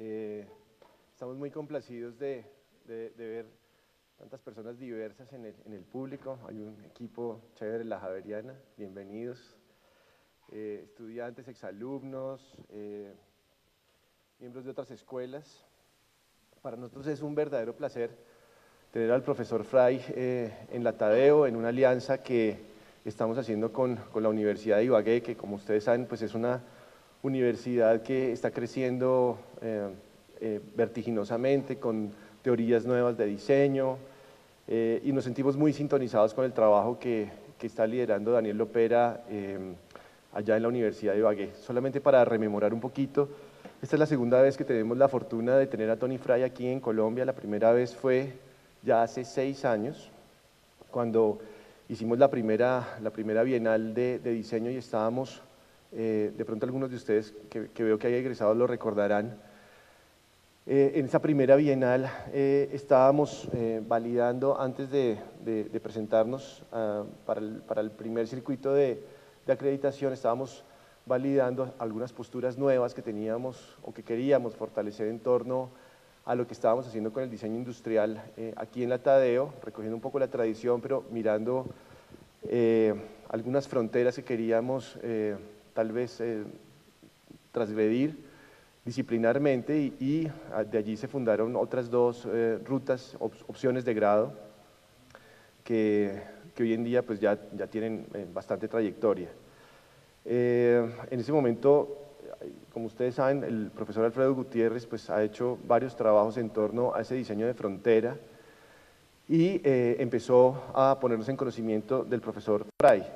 Eh, estamos muy complacidos de, de, ver tantas personas diversas en el, en el, público. Hay un equipo chévere, la Javeriana, bienvenidos. Eh, estudiantes, exalumnos, eh, miembros de otras escuelas. Para nosotros es un verdadero placer tener al profesor Fray en la Tadeo, en una alianza que estamos haciendo con, con, la Universidad de Ibagué, que como ustedes saben, pues es una universidad que está creciendo eh, eh, vertiginosamente, con teorías nuevas de diseño, eh, y nos sentimos muy sintonizados con el trabajo que, que está liderando Daniel Lopera allá en la Universidad de Ibagué. Solamente para rememorar un poquito, esta es la segunda vez que tenemos la fortuna de tener a Tony Fry aquí en Colombia, la primera vez fue ya hace seis años, cuando hicimos la primera, la primera bienal de, diseño y estábamos, eh, de pronto algunos de ustedes que, veo que hay egresados lo recordarán, eh, en esa primera bienal eh, estábamos validando, antes de, presentarnos ah, para, el, primer circuito de, acreditación, estábamos validando algunas posturas nuevas que teníamos o que queríamos fortalecer en torno a lo que estábamos haciendo con el diseño industrial aquí en la Tadeo, recogiendo un poco la tradición, pero mirando algunas fronteras que queríamos tal vez transgredir disciplinarmente y, de allí se fundaron otras dos rutas, opciones de grado que, que, hoy en día pues ya, ya tienen bastante trayectoria. en ese momento como ustedes saben, el profesor Alfredo Gutiérrez pues, ha hecho varios trabajos en torno a ese diseño de frontera y eh, empezó a ponernos en conocimiento del profesor Fray.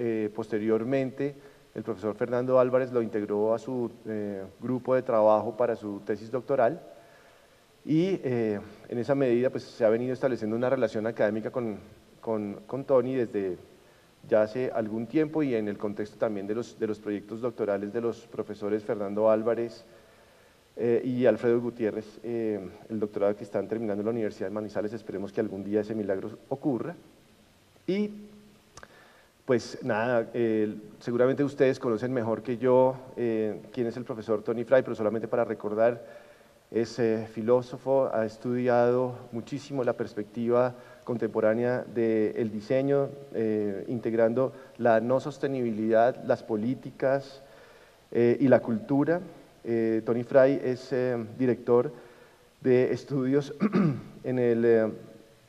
Eh, posteriormente, el profesor Fernando Álvarez lo integró a su eh, grupo de trabajo para su tesis doctoral y en esa medida pues, se ha venido estableciendo una relación académica con, con, con Tony desde ya hace algún tiempo y en el contexto también de los, de los proyectos doctorales de los profesores Fernando Álvarez eh, y Alfredo Gutiérrez, eh, el doctorado que están terminando en la Universidad de Manizales, esperemos que algún día ese milagro ocurra. Y pues nada, seguramente ustedes conocen mejor que yo eh, quién es el profesor Tony Fry, pero solamente para recordar, es filósofo, ha estudiado muchísimo la perspectiva contemporánea del diseño, eh, integrando la no sostenibilidad, las políticas eh, y la cultura. Eh, Tony Fry es director de estudios en el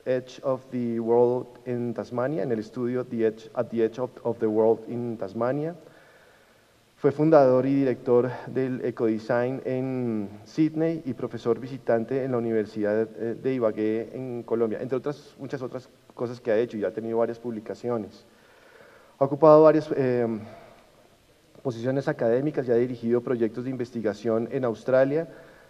Edge of the World en Tasmania, en el estudio the Edge, At the Edge of the World in Tasmania. Fue fundador y director del Ecodesign en Sydney y profesor visitante en la Universidad de Ibagué en Colombia, entre otras muchas otras cosas que ha hecho y ha tenido varias publicaciones. Ha ocupado varias eh, posiciones académicas y ha dirigido proyectos de investigación en Australia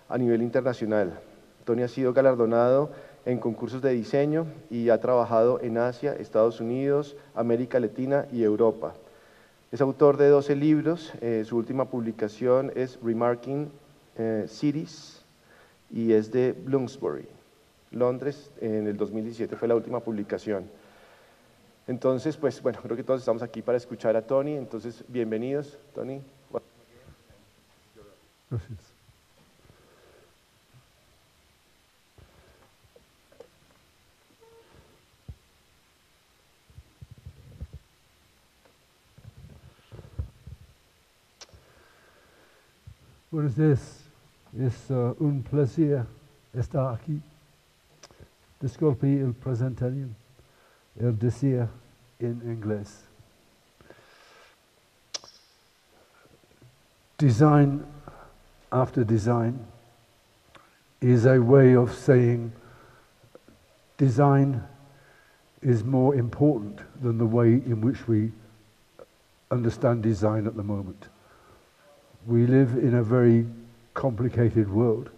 a nivel internacional. Tony ha sido galardonado en concursos de diseño y ha trabajado en Asia, Estados Unidos, América Latina y Europa. Es autor de 12 libros, eh, su última publicación es Remarking eh, Cities y es de Bloomsbury, Londres, en el 2017 fue la última publicación. Entonces, pues bueno, creo que todos estamos aquí para escuchar a Tony, entonces bienvenidos, Tony. Gracias. Buenos this? Es uh, un placer estar aquí. Disculpe el presentación, el decir en inglés. Design after design is a way of saying design is more important than the way in which we understand design at the moment. We live in a very complicated world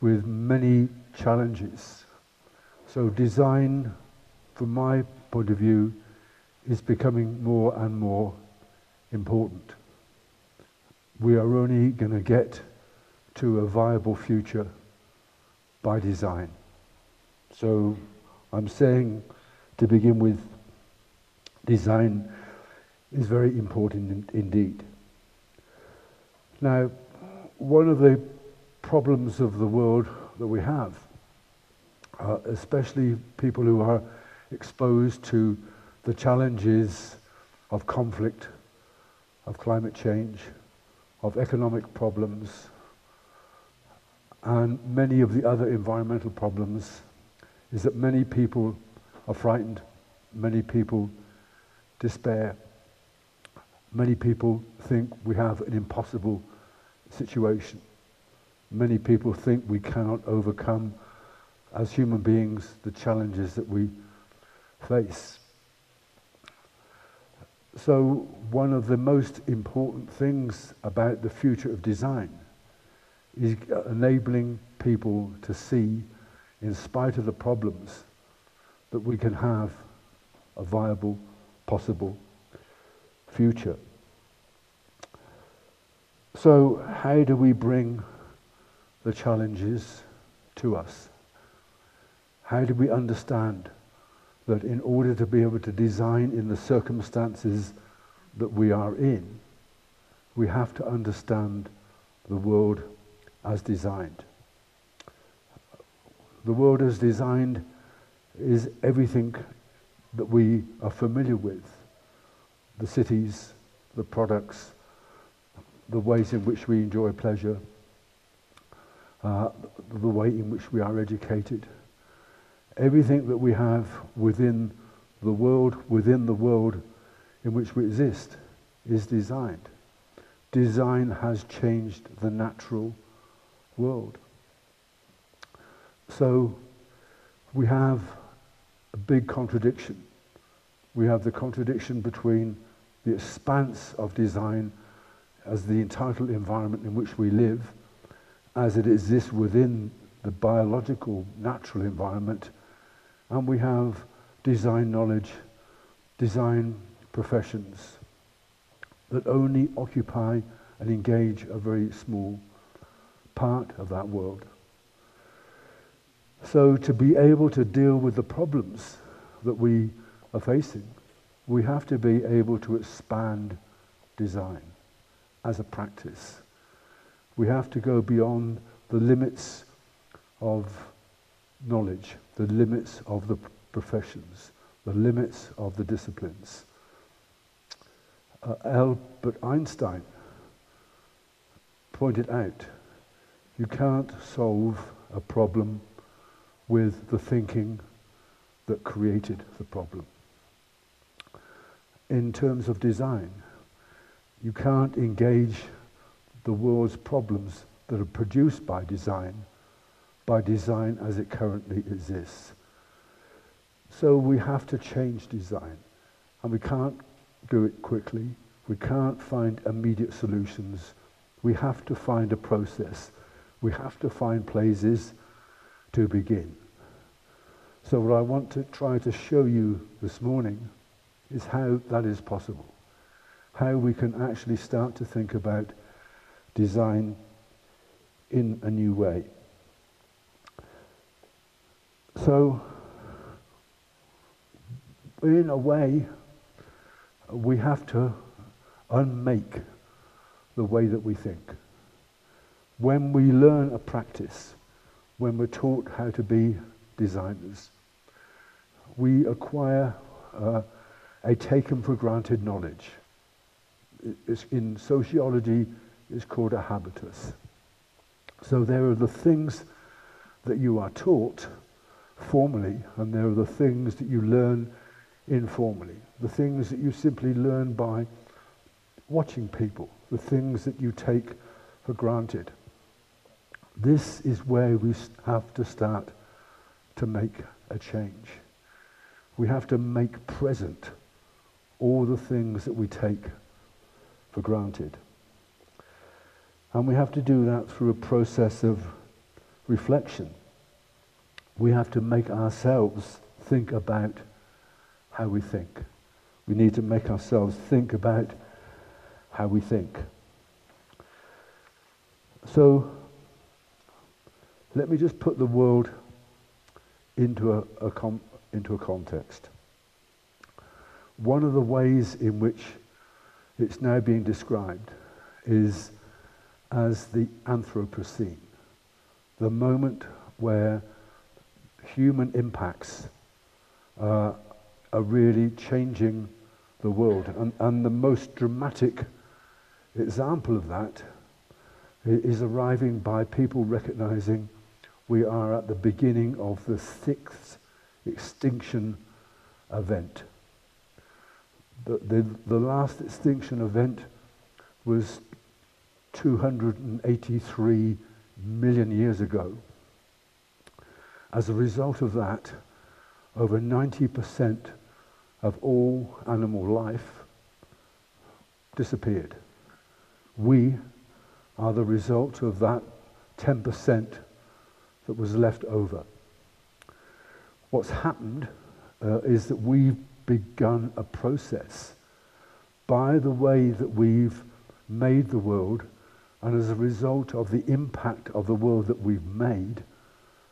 with many challenges. So design, from my point of view, is becoming more and more important. We are only going to get to a viable future by design. So I'm saying to begin with, design is very important in, indeed. Now, one of the problems of the world that we have, uh, especially people who are exposed to the challenges of conflict, of climate change, of economic problems, and many of the other environmental problems is that many people are frightened, many people despair, many people think we have an impossible situation. Many people think we cannot overcome, as human beings, the challenges that we face. So, one of the most important things about the future of design is enabling people to see, in spite of the problems, that we can have a viable, possible future. So, how do we bring the challenges to us? How do we understand that in order to be able to design in the circumstances that we are in, we have to understand the world as designed. The world as designed is everything that we are familiar with the cities, the products, the ways in which we enjoy pleasure, uh, the way in which we are educated. Everything that we have within the world, within the world in which we exist, is designed. Design has changed the natural world. So we have a big contradiction. We have the contradiction between the expanse of design as the entitled environment in which we live, as it exists within the biological, natural environment, and we have design knowledge, design professions that only occupy and engage a very small part of that world. So, to be able to deal with the problems that we are facing, we have to be able to expand design as a practice. We have to go beyond the limits of knowledge, the limits of the professions, the limits of the disciplines. Uh, Albert Einstein pointed out you can't solve a problem with the thinking that created the problem. In terms of design, you can't engage the world's problems that are produced by design by design as it currently exists. So we have to change design. And we can't do it quickly. We can't find immediate solutions. We have to find a process. We have to find places to begin. So what I want to try to show you this morning is how that is possible how we can actually start to think about design in a new way. So, in a way, we have to unmake the way that we think. When we learn a practice, when we're taught how to be designers, we acquire uh, a taken for granted knowledge is in sociology is called a habitus. So there are the things that you are taught formally, and there are the things that you learn informally. The things that you simply learn by watching people, the things that you take for granted. This is where we have to start to make a change. We have to make present all the things that we take for granted. And we have to do that through a process of reflection. We have to make ourselves think about how we think. We need to make ourselves think about how we think. So, let me just put the world into a, a com- into a context. One of the ways in which it's now being described is as the Anthropocene. the moment where human impacts uh, are really changing the world. And, and the most dramatic example of that is arriving by people recognizing we are at the beginning of the sixth extinction event. The, the, the last extinction event was 283 million years ago. As a result of that, over 90% of all animal life disappeared. We are the result of that 10% that was left over. What's happened uh, is that we've begun a process by the way that we've made the world and as a result of the impact of the world that we've made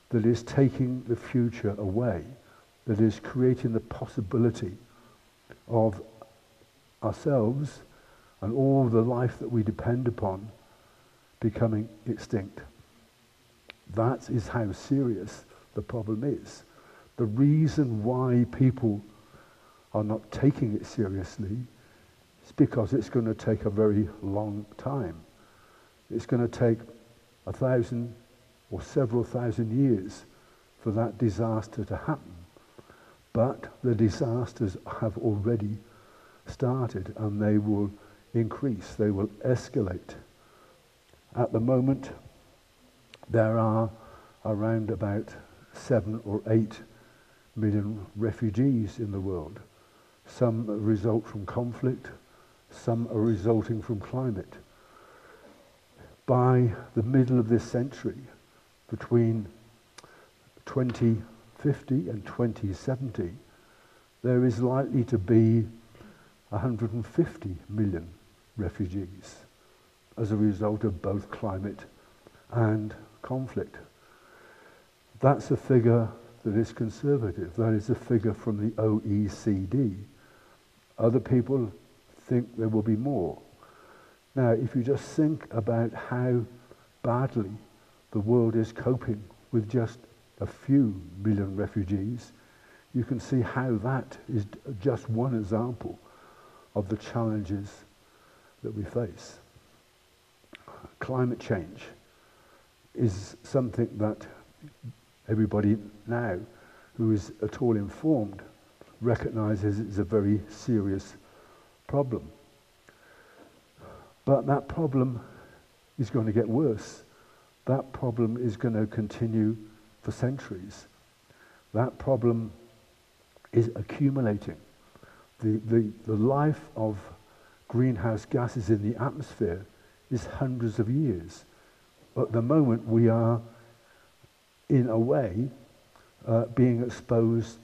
that is taking the future away, that is creating the possibility of ourselves and all the life that we depend upon becoming extinct. That is how serious the problem is. The reason why people are not taking it seriously is because it's going to take a very long time. It's going to take a thousand or several thousand years for that disaster to happen. But the disasters have already started and they will increase, they will escalate. At the moment, there are around about seven or eight million refugees in the world. Some result from conflict, some are resulting from climate. By the middle of this century, between 2050 and 2070, there is likely to be 150 million refugees as a result of both climate and conflict. That's a figure that is conservative. That is a figure from the OECD. Other people think there will be more. Now, if you just think about how badly the world is coping with just a few million refugees, you can see how that is just one example of the challenges that we face. Climate change is something that everybody now who is at all informed recognizes is a very serious problem. But that problem is going to get worse. That problem is going to continue for centuries. That problem is accumulating. The, the, the life of greenhouse gases in the atmosphere is hundreds of years. At the moment, we are, in a way, uh, being exposed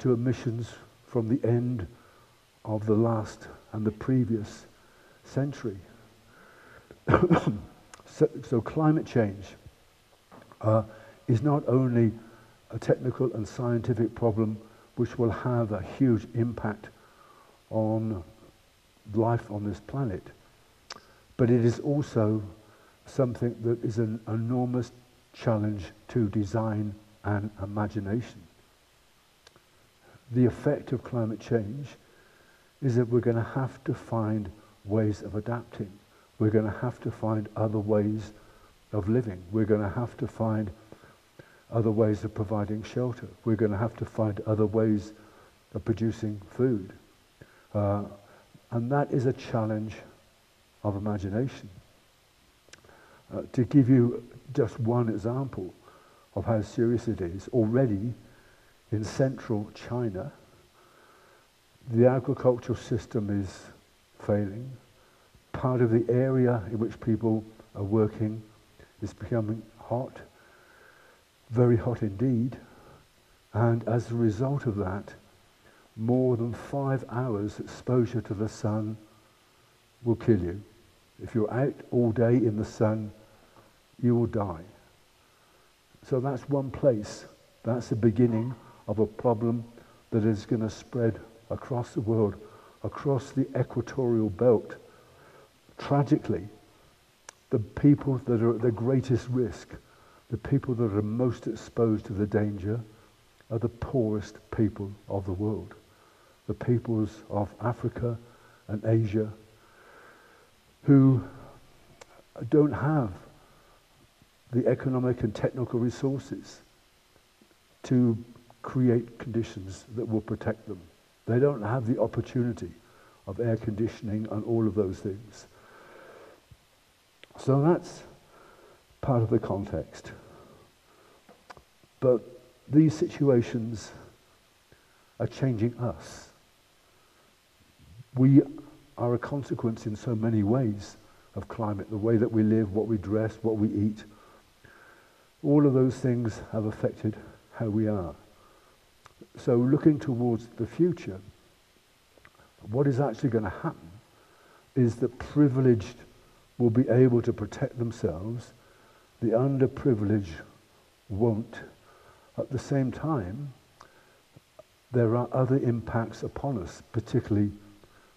to emissions from the end of the last and the previous century. so, so, climate change uh, is not only a technical and scientific problem which will have a huge impact on life on this planet, but it is also something that is an enormous challenge to design and imagination. The effect of climate change is that we're going to have to find ways of adapting. We're going to have to find other ways of living. We're going to have to find other ways of providing shelter. We're going to have to find other ways of producing food. Uh, and that is a challenge of imagination. Uh, to give you just one example of how serious it is, already in central China, the agricultural system is failing. Part of the area in which people are working is becoming hot, very hot indeed. And as a result of that, more than five hours exposure to the sun will kill you. If you're out all day in the sun, you will die. So that's one place. That's the beginning of a problem that is going to spread across the world, across the equatorial belt. Tragically, the people that are at the greatest risk the people that are most exposed to the danger are the poorest people of the world. The peoples of Africa and Asia who don't have the economic and technical resources to create conditions that will protect them. They don't have the opportunity of air conditioning and all of those things. So that's part of the context. But these situations are changing us. We are a consequence in so many ways of climate, the way that we live, what we dress, what we eat. All of those things have affected how we are. So looking towards the future, what is actually going to happen is that privileged will be able to protect themselves, the underprivileged won't. At the same time, there are other impacts upon us, particularly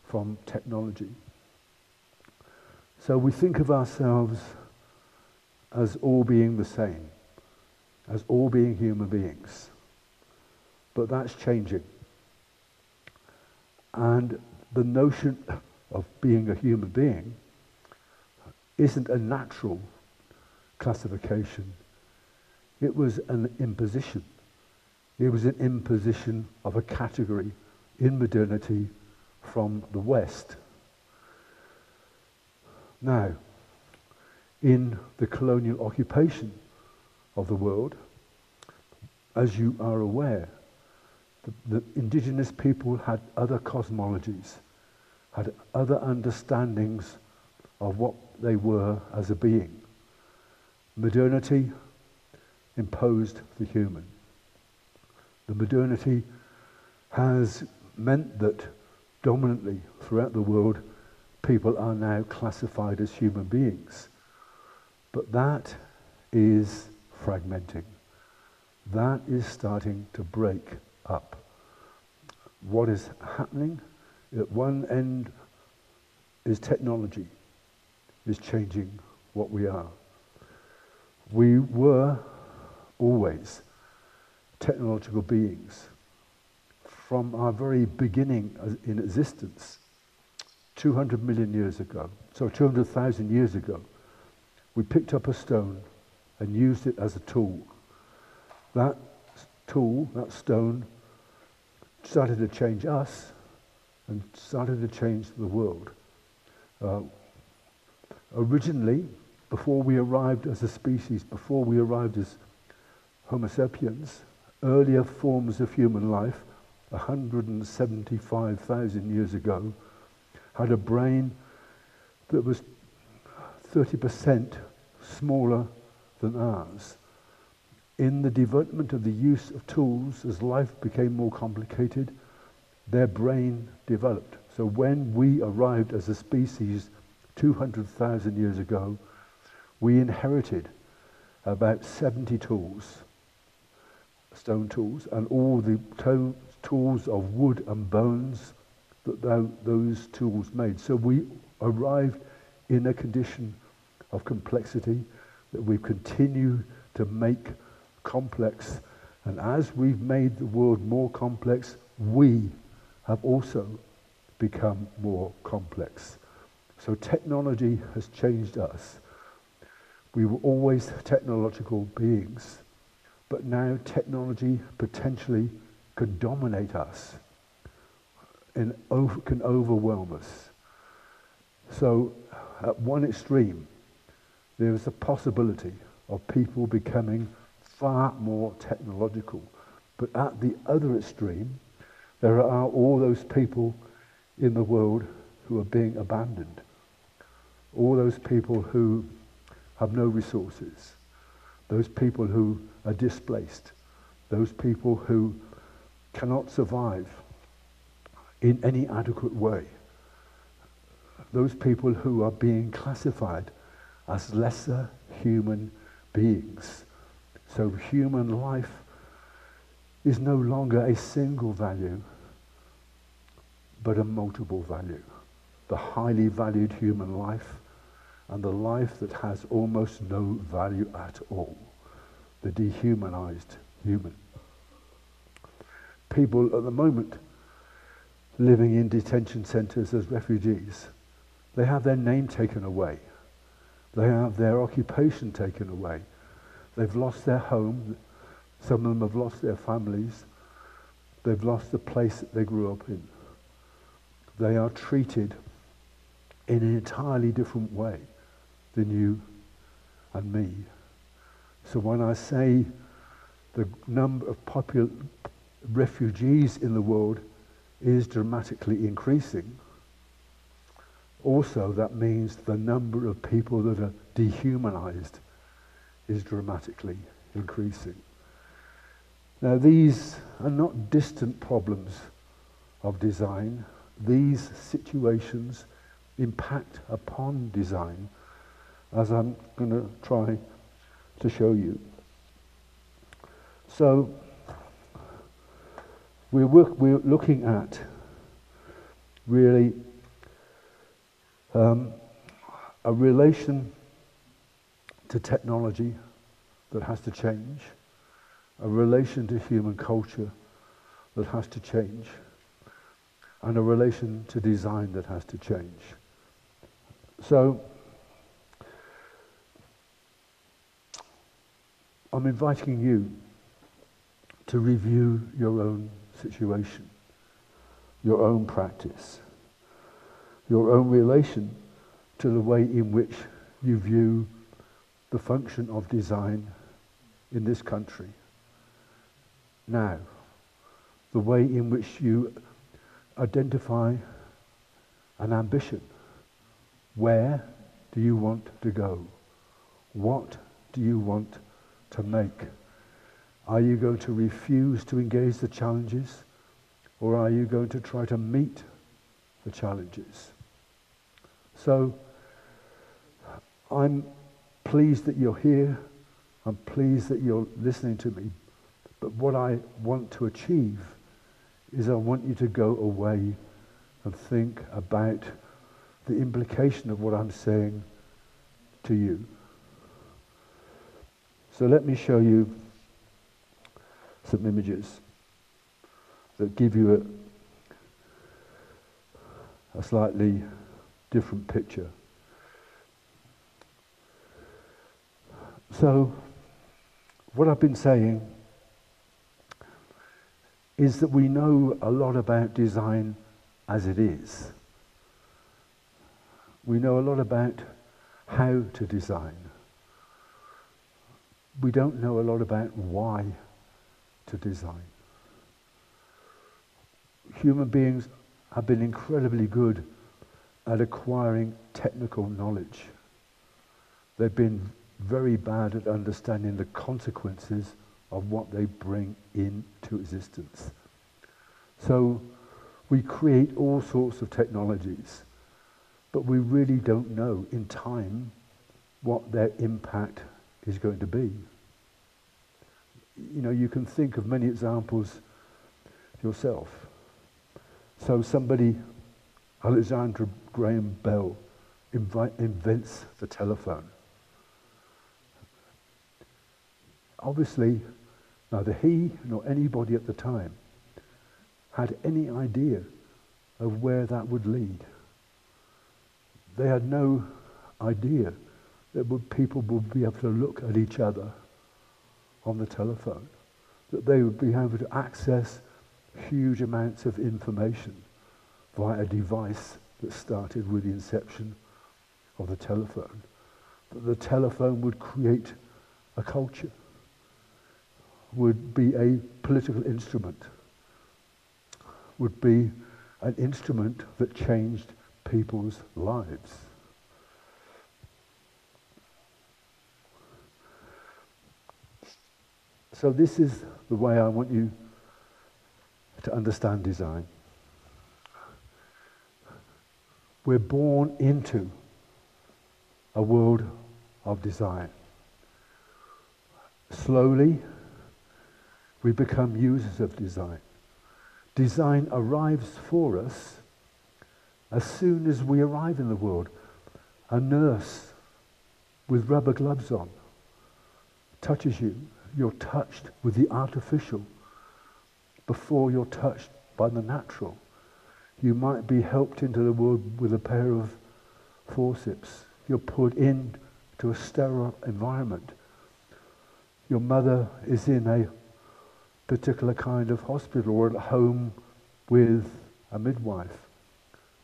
from technology. So we think of ourselves as all being the same, as all being human beings. But that's changing. And the notion of being a human being isn't a natural classification. It was an imposition. It was an imposition of a category in modernity from the West. Now, in the colonial occupation of the world, as you are aware, the, the indigenous people had other cosmologies, had other understandings of what they were as a being. Modernity imposed the human. The modernity has meant that dominantly throughout the world, people are now classified as human beings. But that is fragmenting. That is starting to break up. What is happening at one end is technology is changing what we are. We were always technological beings from our very beginning in existence 200 million years ago, so 200,000 years ago, we picked up a stone and used it as a tool. That tool, that stone, started to change us and started to change the world. Uh, originally, before we arrived as a species, before we arrived as Homo sapiens, earlier forms of human life, 175,000 years ago, had a brain that was 30% smaller than ours. In the development of the use of tools, as life became more complicated, their brain developed. So when we arrived as a species 200,000 years ago, we inherited about 70 tools, stone tools, and all the to- tools of wood and bones that those tools made. So we arrived in a condition of complexity that we continue to make complex. And as we've made the world more complex, we have also become more complex. So technology has changed us. We were always technological beings, but now technology potentially could dominate us and over, can overwhelm us. So at one extreme, there is a possibility of people becoming far more technological. But at the other extreme, there are all those people in the world who are being abandoned. All those people who have no resources. Those people who are displaced. Those people who cannot survive in any adequate way. Those people who are being classified as lesser human beings. So human life is no longer a single value, but a multiple value. The highly valued human life and the life that has almost no value at all. the dehumanized human. People at the moment living in detention centres as refugees, they have their name taken away. They have their occupation taken away. They've lost their home. Some of them have lost their families. They've lost the place that they grew up in. They are treated in an entirely different way than you and me. So when I say the number of popular refugees in the world is dramatically increasing, also that means the number of people that are dehumanized is dramatically increasing. Now these are not distant problems of design. These situations impact upon design as I'm going to try to show you. So we're, work, we're looking at really um, a relation to technology that has to change, a relation to human culture that has to change, and a relation to design that has to change. So, I'm inviting you to review your own situation, your own practice, your own relation to the way in which you view the function of design in this country. Now, the way in which you identify an ambition. Where do you want to go? What do you want to make? Are you going to refuse to engage the challenges or are you going to try to meet the challenges? So I'm pleased that you're here. I'm pleased that you're listening to me. But what I want to achieve is I want you to go away and think about the implication of what I'm saying to you. So let me show you some images that give you a, a slightly different picture. So, what I've been saying is that we know a lot about design as it is. We know a lot about how to design. We don't know a lot about why to design. Human beings have been incredibly good at acquiring technical knowledge. They've been very bad at understanding the consequences of what they bring into existence. So we create all sorts of technologies, but we really don't know in time what their impact is going to be you know, you can think of many examples yourself. So somebody, Alexander Graham Bell, invents the telephone. Obviously, neither he nor anybody at the time had any idea of where that would lead. They had no idea that people would be able to look at each other on the telephone, that they would be able to access huge amounts of information via a device that started with the inception of the telephone. That the telephone would create a culture, would be a political instrument, would be an instrument that changed people's lives. So this is the way I want you to understand design. We're born into a world of design. Slowly, we become users of design. Design arrives for us as soon as we arrive in the world. A nurse with rubber gloves on touches you you're touched with the artificial before you're touched by the natural. You might be helped into the world with a pair of forceps. You're put into a sterile environment. Your mother is in a particular kind of hospital or at home with a midwife.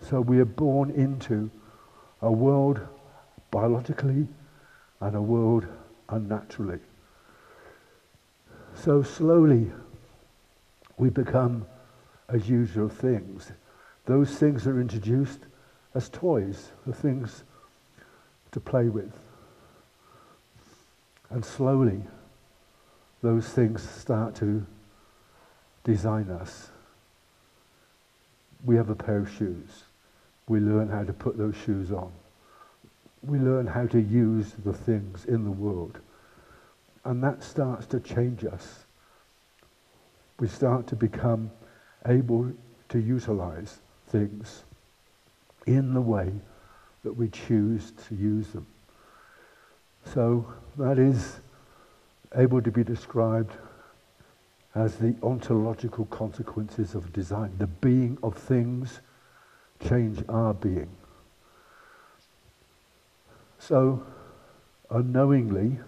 So we are born into a world biologically and a world unnaturally. So slowly we become as usual things. Those things are introduced as toys, the things to play with. And slowly those things start to design us. We have a pair of shoes. We learn how to put those shoes on. We learn how to use the things in the world. And that starts to change us. We start to become able to utilize things in the way that we choose to use them. So that is able to be described as the ontological consequences of design. The being of things change our being. So, unknowingly,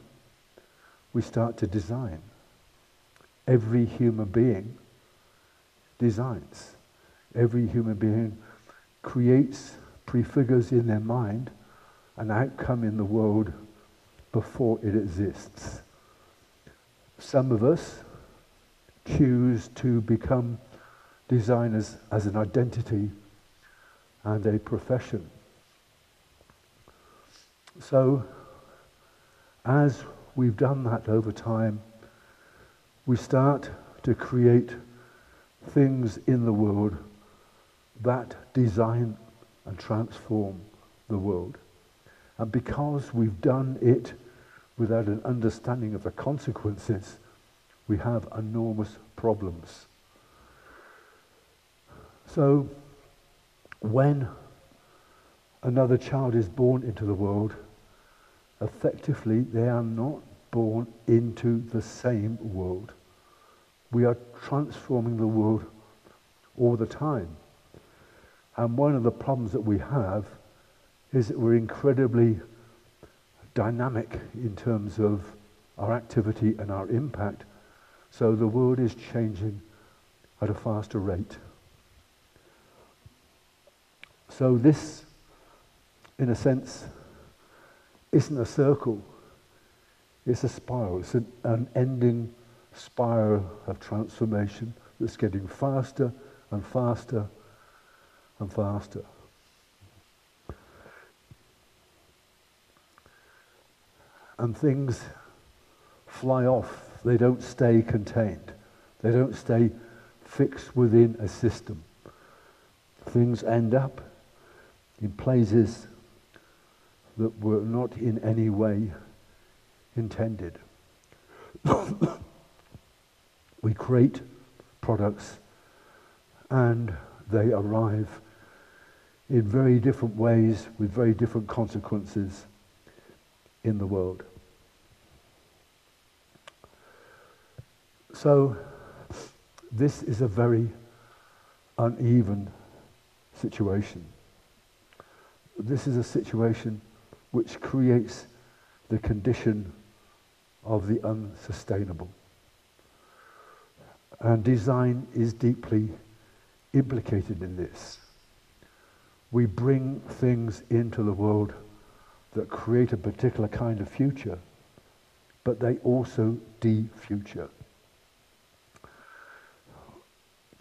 we start to design. Every human being designs. Every human being creates, prefigures in their mind an outcome in the world before it exists. Some of us choose to become designers as an identity and a profession. So, as we've done that over time, we start to create things in the world that design and transform the world. And because we've done it without an understanding of the consequences, we have enormous problems. So, when another child is born into the world, effectively they are not born into the same world. We are transforming the world all the time. And one of the problems that we have is that we're incredibly dynamic in terms of our activity and our impact. So the world is changing at a faster rate. So this, in a sense, isn't a circle. It's a spiral. It's an, an ending spiral of transformation that's getting faster and faster and faster. And things fly off. They don't stay contained. They don't stay fixed within a system. Things end up in places that were not in any way intended. we create products and they arrive in very different ways with very different consequences in the world. So this is a very uneven situation. This is a situation which creates the condition of the unsustainable. And design is deeply implicated in this. We bring things into the world that create a particular kind of future, but they also de-future.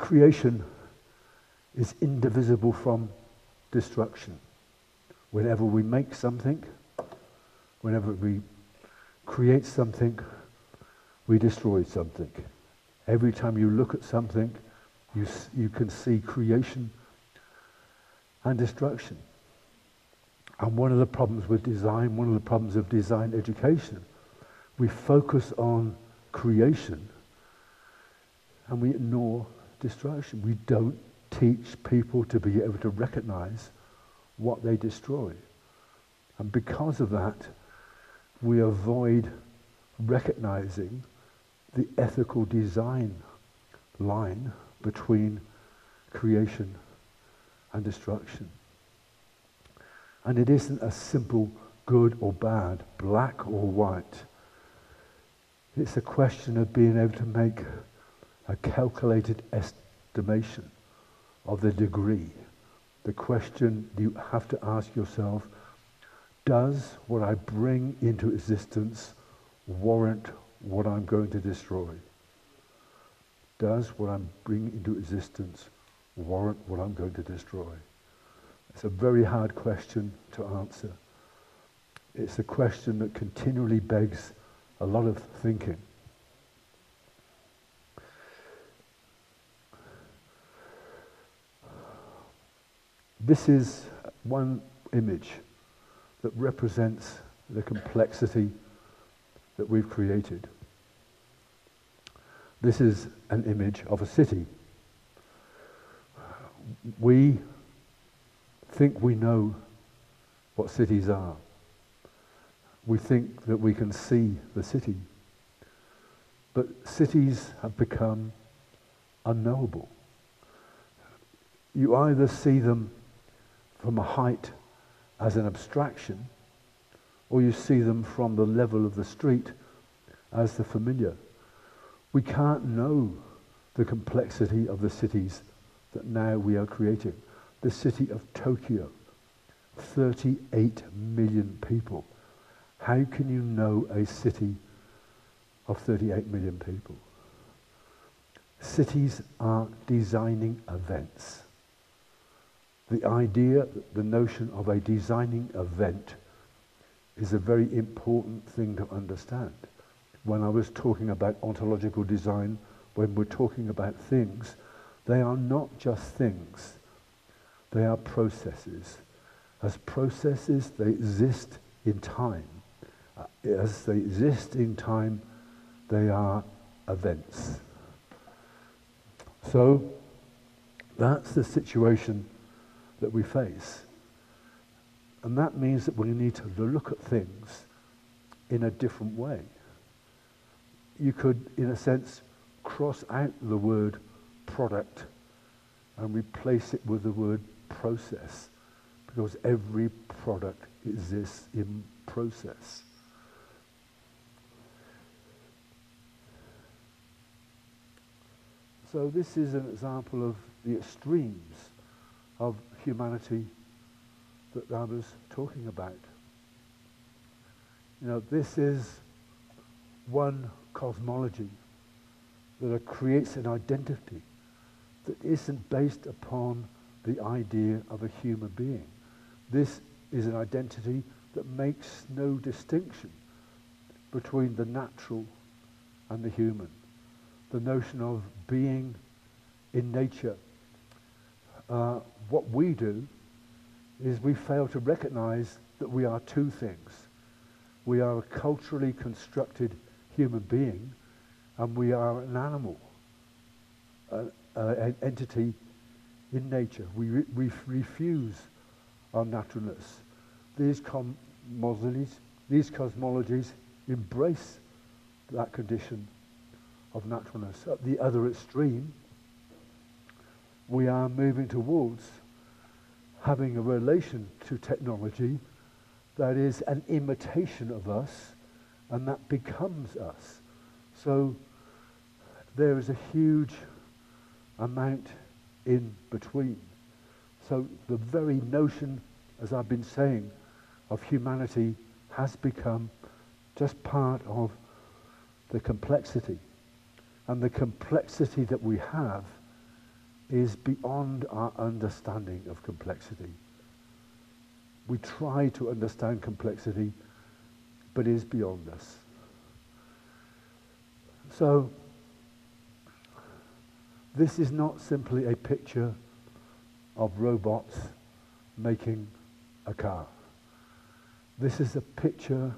Creation is indivisible from destruction. Whenever we make something, whenever we create something, we destroy something. Every time you look at something, you, you can see creation and destruction. And one of the problems with design, one of the problems of design education, we focus on creation and we ignore destruction. We don't teach people to be able to recognize what they destroy. And because of that, we avoid recognizing the ethical design line between creation and destruction. And it isn't a simple good or bad, black or white. It's a question of being able to make a calculated estimation of the degree. The question you have to ask yourself does what I bring into existence warrant what I'm going to destroy? Does what I'm bringing into existence warrant what I'm going to destroy? It's a very hard question to answer. It's a question that continually begs a lot of thinking. This is one image that represents the complexity that we've created. This is an image of a city. We think we know what cities are. We think that we can see the city. But cities have become unknowable. You either see them from a height as an abstraction, or you see them from the level of the street as the familiar. We can't know the complexity of the cities that now we are creating. The city of Tokyo, 38 million people. How can you know a city of 38 million people? Cities are designing events the idea, the notion of a designing event is a very important thing to understand. When I was talking about ontological design, when we're talking about things, they are not just things. They are processes. As processes, they exist in time. Uh, as they exist in time, they are events. So, that's the situation that we face. And that means that we need to look at things in a different way. You could, in a sense, cross out the word product and replace it with the word process because every product exists in process. So this is an example of the extremes of humanity that I was talking about. You know, this is one cosmology that creates an identity that isn't based upon the idea of a human being. This is an identity that makes no distinction between the natural and the human. The notion of being in nature uh, what we do is we fail to recognize that we are two things. We are a culturally constructed human being and we are an animal, an entity in nature. We, re- we refuse our naturalness. These cosmologies, these cosmologies embrace that condition of naturalness. At the other extreme, we are moving towards having a relation to technology that is an imitation of us and that becomes us. So there is a huge amount in between. So the very notion, as I've been saying, of humanity has become just part of the complexity. And the complexity that we have is beyond our understanding of complexity. We try to understand complexity, but it is beyond us. So, this is not simply a picture of robots making a car. This is a picture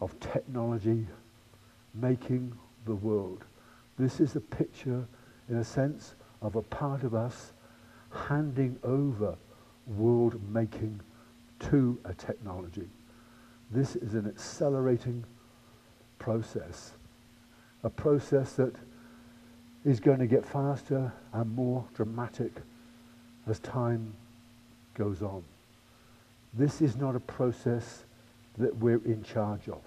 of technology making the world. This is a picture, in a sense, of a part of us handing over world making to a technology. This is an accelerating process. a process that is going to get faster and more dramatic as time goes on. This is not a process that we're in charge of.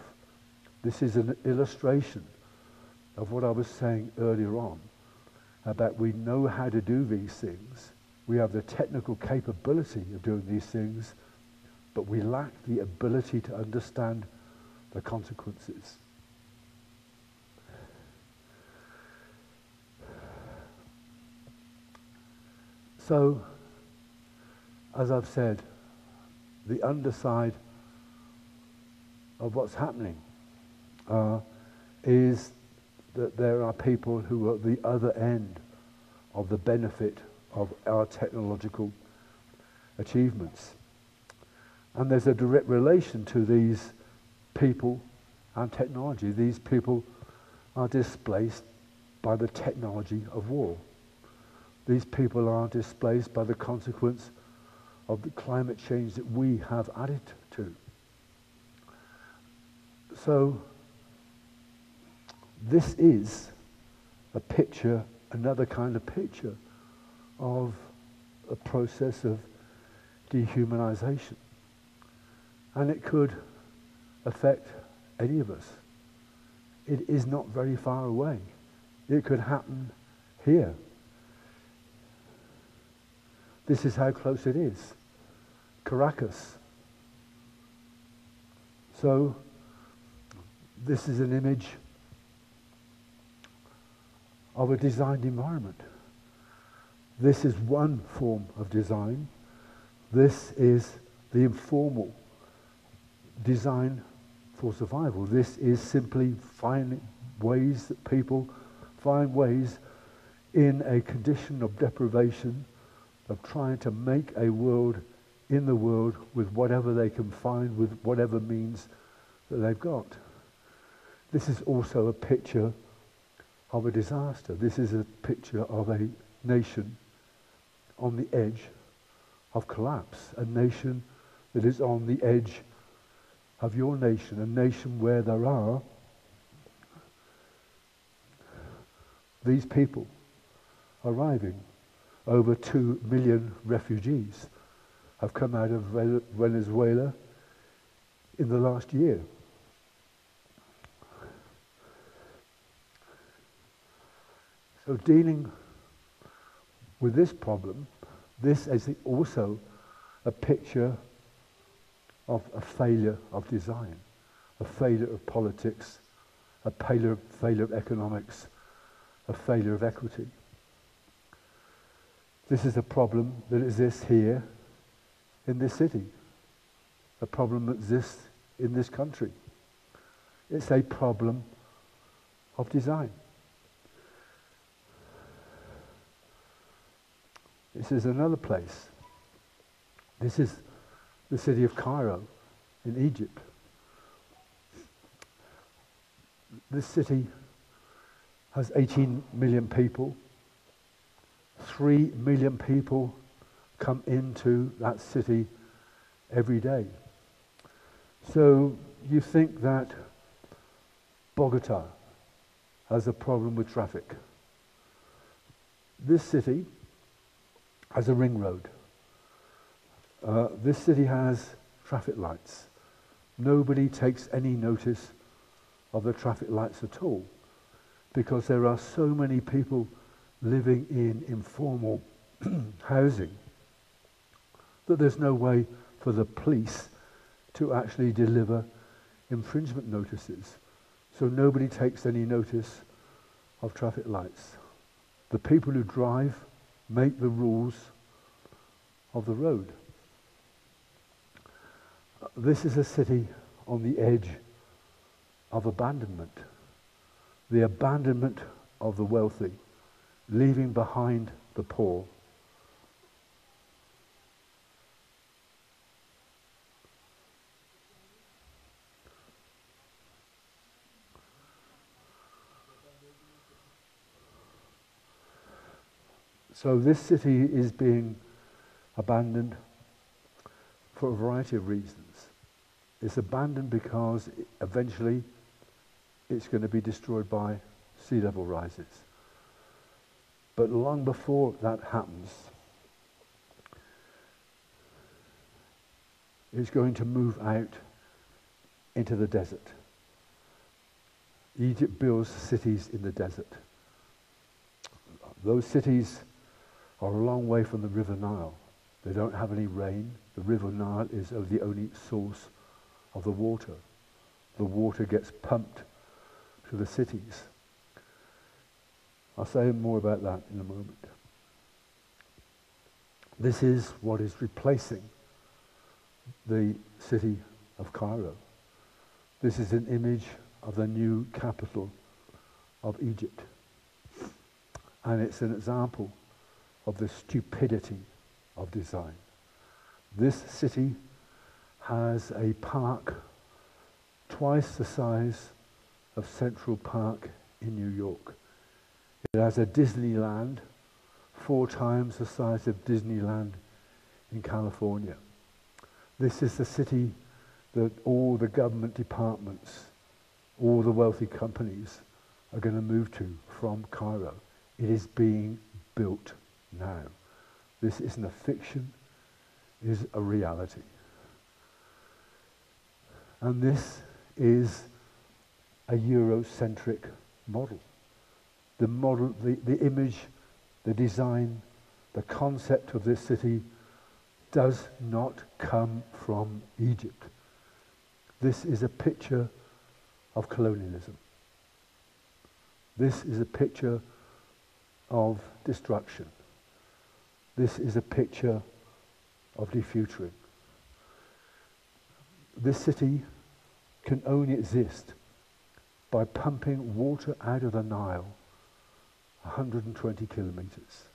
This is an illustration of what I was saying earlier on about we know how to do these things. We have the technical capability of doing these things, but we lack the ability to understand the consequences. So, as I've said, the underside of what's happening uh, is that there are people who are at the other end of the benefit of our technological achievements. And there's a direct relation to these people and technology. These people are displaced by the technology of war. These people are displaced by the consequence of the climate change that we have added to. So, this is a picture, another kind of picture of a process of dehumanization. And it could affect any of us. It is not very far away. It could happen here. This is how close it is. Caracas. So, this is an image of a designed environment. This is one form of design. This is the informal design for survival. This is simply finding ways that people find ways in a condition of deprivation of trying to make a world in the world with whatever they can find, with whatever means that they've got. This is also a picture of a disaster. This is a picture of a nation on the edge of collapse, a nation that is on the edge of your nation, a nation where there are these people arriving. Over two million refugees have come out of Venezuela in the last year. So dealing with this problem, this is also a picture of a failure of design, a failure of politics, a failure, failure of economics, a failure of equity. This is a problem that exists here in this city, a problem that exists in this country. It's a problem of design. This is another place. This is the city of Cairo in Egypt. This city has 18 million people. Three million people come into that city every day. So you think that Bogota has a problem with traffic. This city has a ring road. Uh, this city has traffic lights. Nobody takes any notice of the traffic lights at all because there are so many people living in informal housing that there's no way for the police to actually deliver infringement notices. So nobody takes any notice of traffic lights. The people who drive make the rules of the road. This is a city on the edge of abandonment. The abandonment of the wealthy, leaving behind the poor. So this city is being abandoned for a variety of reasons. It's abandoned because eventually it's going to be destroyed by sea level rises. But long before that happens, it's going to move out into the desert. Egypt builds cities in the desert. Those cities are a long way from the River Nile. They don't have any rain. The River Nile is the only source of the water. The water gets pumped to the cities. I'll say more about that in a moment. This is what is replacing the city of Cairo. This is an image of the new capital of Egypt. And it's an example of the stupidity of design. This city has a park twice the size of Central Park in New York. It has a Disneyland four times the size of Disneyland in California. This is the city that all the government departments, all the wealthy companies are going to move to from Cairo. It is being built now. This isn't a fiction, it is a reality. And this is a Eurocentric model. The model, the, the image, the design, the concept of this city does not come from Egypt. This is a picture of colonialism. This is a picture of destruction. This is a picture of defuturing. This city can only exist by pumping water out of the Nile 120 kilometers.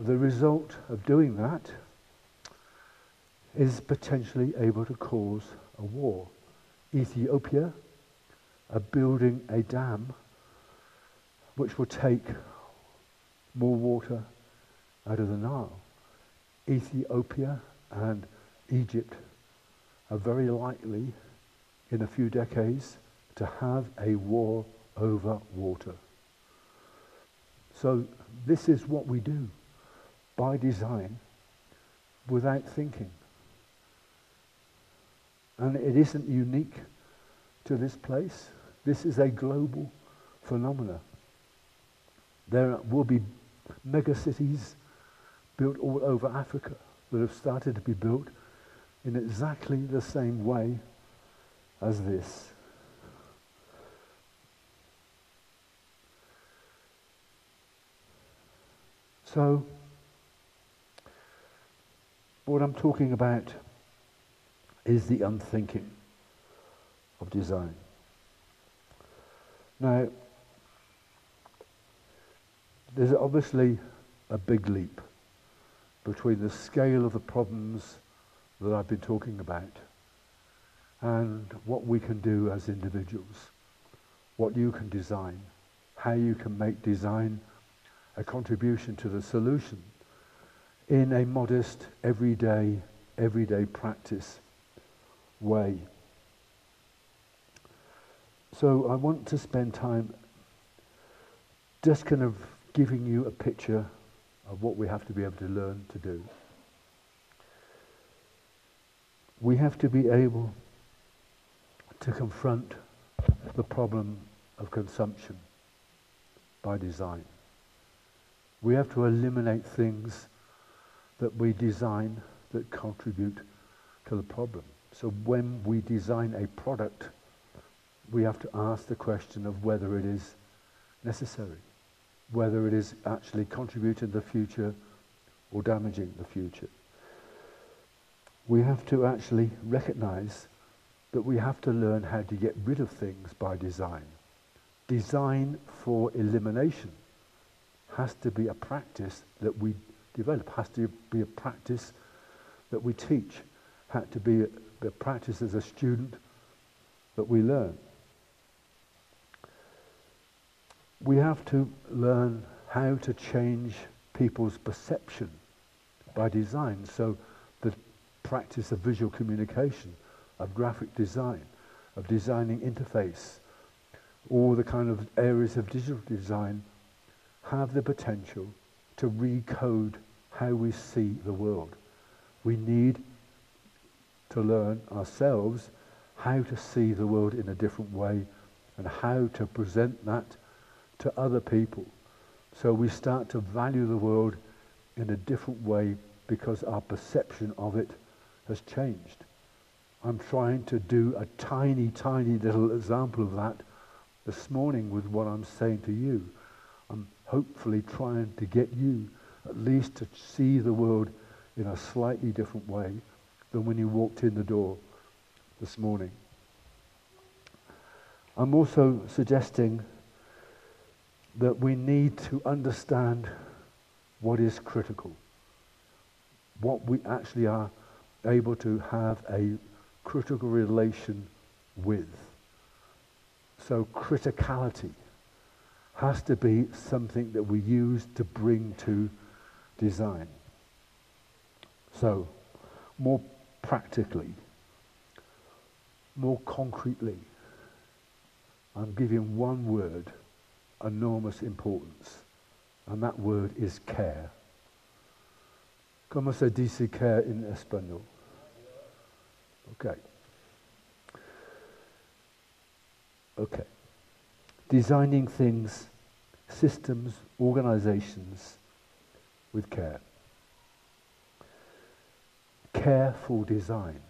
The result of doing that is potentially able to cause a war. Ethiopia are building a dam which will take more water out of the Nile. Ethiopia and Egypt are very likely in a few decades to have a war over water. So this is what we do by design without thinking. And it isn't unique to this place. This is a global phenomenon. There will be megacities built all over Africa that have started to be built in exactly the same way as this. So, what I'm talking about is the unthinking of design. Now, there's obviously a big leap between the scale of the problems that I've been talking about and what we can do as individuals, what you can design, how you can make design a contribution to the solution in a modest, everyday, everyday practice way. So I want to spend time just kind of giving you a picture of what we have to be able to learn to do. We have to be able to confront the problem of consumption by design. We have to eliminate things that we design that contribute to the problem. So when we design a product, we have to ask the question of whether it is necessary, whether it is actually contributing the future or damaging the future. We have to actually recognize that we have to learn how to get rid of things by design. Design for elimination has to be a practice that we develop, has to be a practice that we teach, had to be a, a practice as a student that we learn. We have to learn how to change people's perception by design. So the practice of visual communication, of graphic design, of designing interface, all the kind of areas of digital design have the potential to recode how we see the world. We need to learn ourselves how to see the world in a different way and how to present that to other people. So we start to value the world in a different way because our perception of it has changed. I'm trying to do a tiny, tiny little example of that this morning with what I'm saying to you. I'm hopefully trying to get you at least to see the world in a slightly different way than when you walked in the door this morning. I'm also suggesting that we need to understand what is critical, what we actually are able to have a critical relation with. So criticality has to be something that we use to bring to design. So, more practically, more concretely, I'm giving one word enormous importance, and that word is care. ¿Cómo se dice care en español? Okay. Okay. Designing things, systems, organizations with care. Careful design.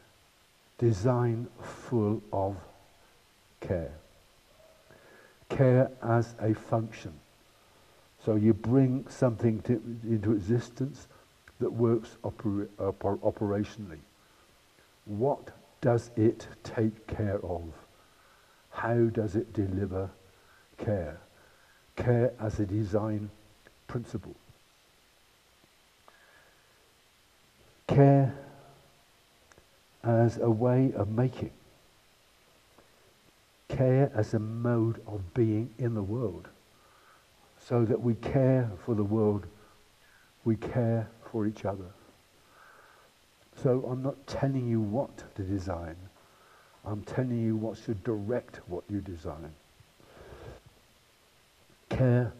Design full of care. Care as a function. So you bring something to, into existence that works opera, oper, operationally. What does it take care of? How does it deliver care? Care as a design principle. Care as a way of making. Care as a mode of being in the world. So that we care for the world, we care for each other. So I'm not telling you what to design. I'm telling you what should direct what you design. Care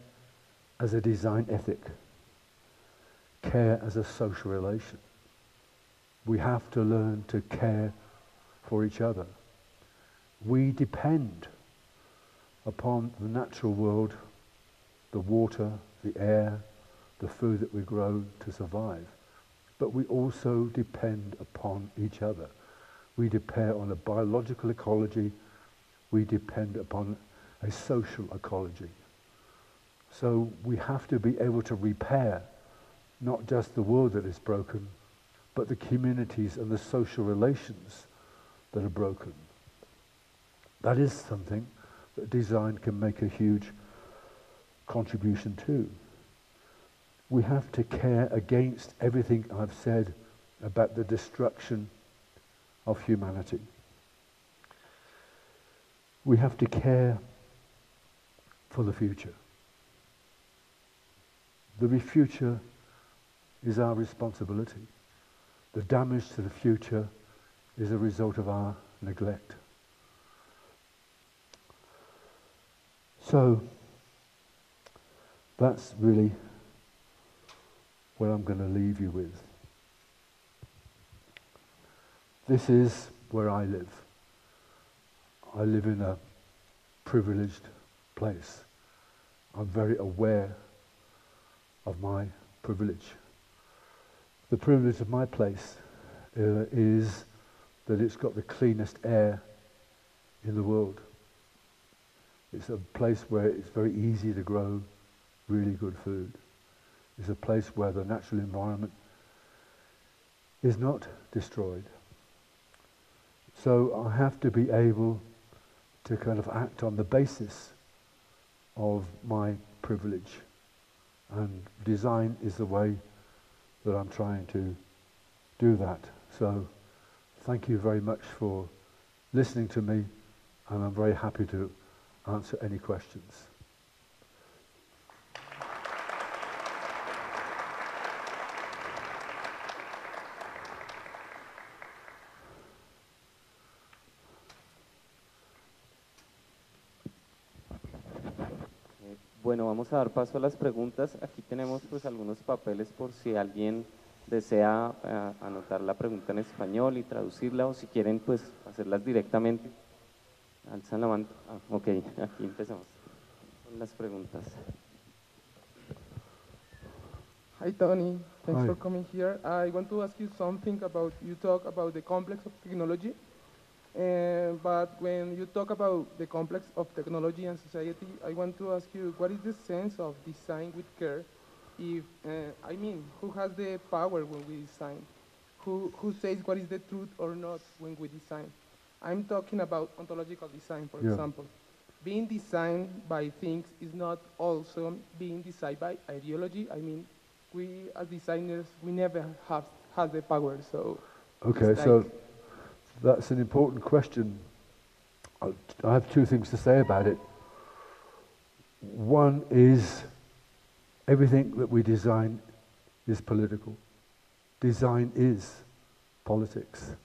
as a design ethic. Care as a social relation. We have to learn to care for each other. We depend upon the natural world, the water, the air, the food that we grow to survive but we also depend upon each other. We depend on a biological ecology. We depend upon a social ecology. So we have to be able to repair not just the world that is broken, but the communities and the social relations that are broken. That is something that design can make a huge contribution to we have to care against everything I've said about the destruction of humanity. We have to care for the future. The future is our responsibility. The damage to the future is a result of our neglect. So, that's really what I'm going to leave you with. This is where I live. I live in a privileged place. I'm very aware of my privilege. The privilege of my place uh, is that it's got the cleanest air in the world. It's a place where it's very easy to grow really good food It's a place where the natural environment is not destroyed. So I have to be able to kind of act on the basis of my privilege. And design is the way that I'm trying to do that. So thank you very much for listening to me, and I'm very happy to answer any questions. Bueno, vamos a dar paso a las preguntas. Aquí tenemos pues algunos papeles por si alguien desea eh, anotar la pregunta en español y traducirla o si quieren pues hacerlas directamente. Alzan la mano. Ah, ok, aquí empezamos con las preguntas. Hi Tony, thanks Hi. for coming here. I want to ask you something about you talk about the complex of technology, uh, but when you talk about the complex of technology and society, I want to ask you what is the sense of design with care? If uh, I mean, who has the power when we design? Who who says what is the truth or not when we design? I'm talking about ontological design, for Yeah. example. Being designed by things is not also being designed by ideology. I mean, we as designers, we never have had the power. So Okay, It's so that's an important question. I I have two things to say about it. One is everything that we design is political. Design is politics.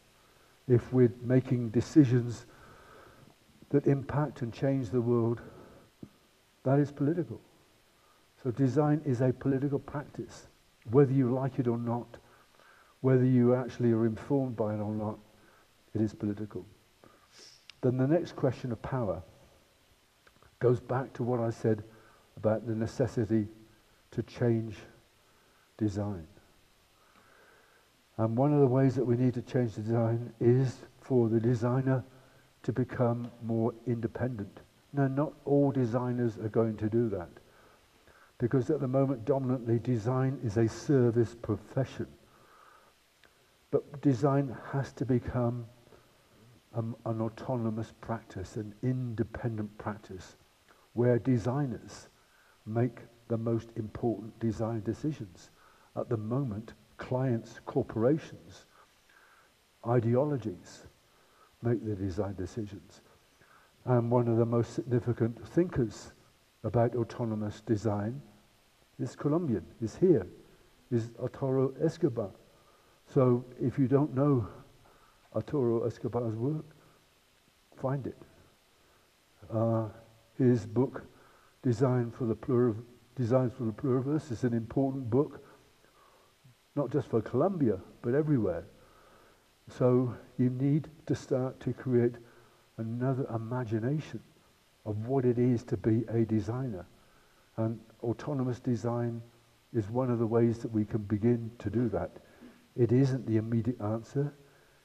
If we're making decisions that impact and change the world, that is political. So design is a political practice, whether you like it or not whether you actually are informed by it or not, it is political. Then the next question of power goes back to what I said about the necessity to change design. And one of the ways that we need to change the design is for the designer to become more independent. Now, not all designers are going to do that because at the moment, dominantly, design is a service profession. But design has to become um, an autonomous practice, an independent practice, where designers make the most important design decisions. At the moment, clients, corporations, ideologies make the design decisions. And one of the most significant thinkers about autonomous design is Colombian, is here, is Arturo Escobar. So if you don't know Arturo Escobar's work, find it. Uh, his book, Design for the Plur- Designs for the Pluriverse, is an important book, not just for Colombia, but everywhere. So you need to start to create another imagination of what it is to be a designer. And autonomous design is one of the ways that we can begin to do that. It isn't the immediate answer,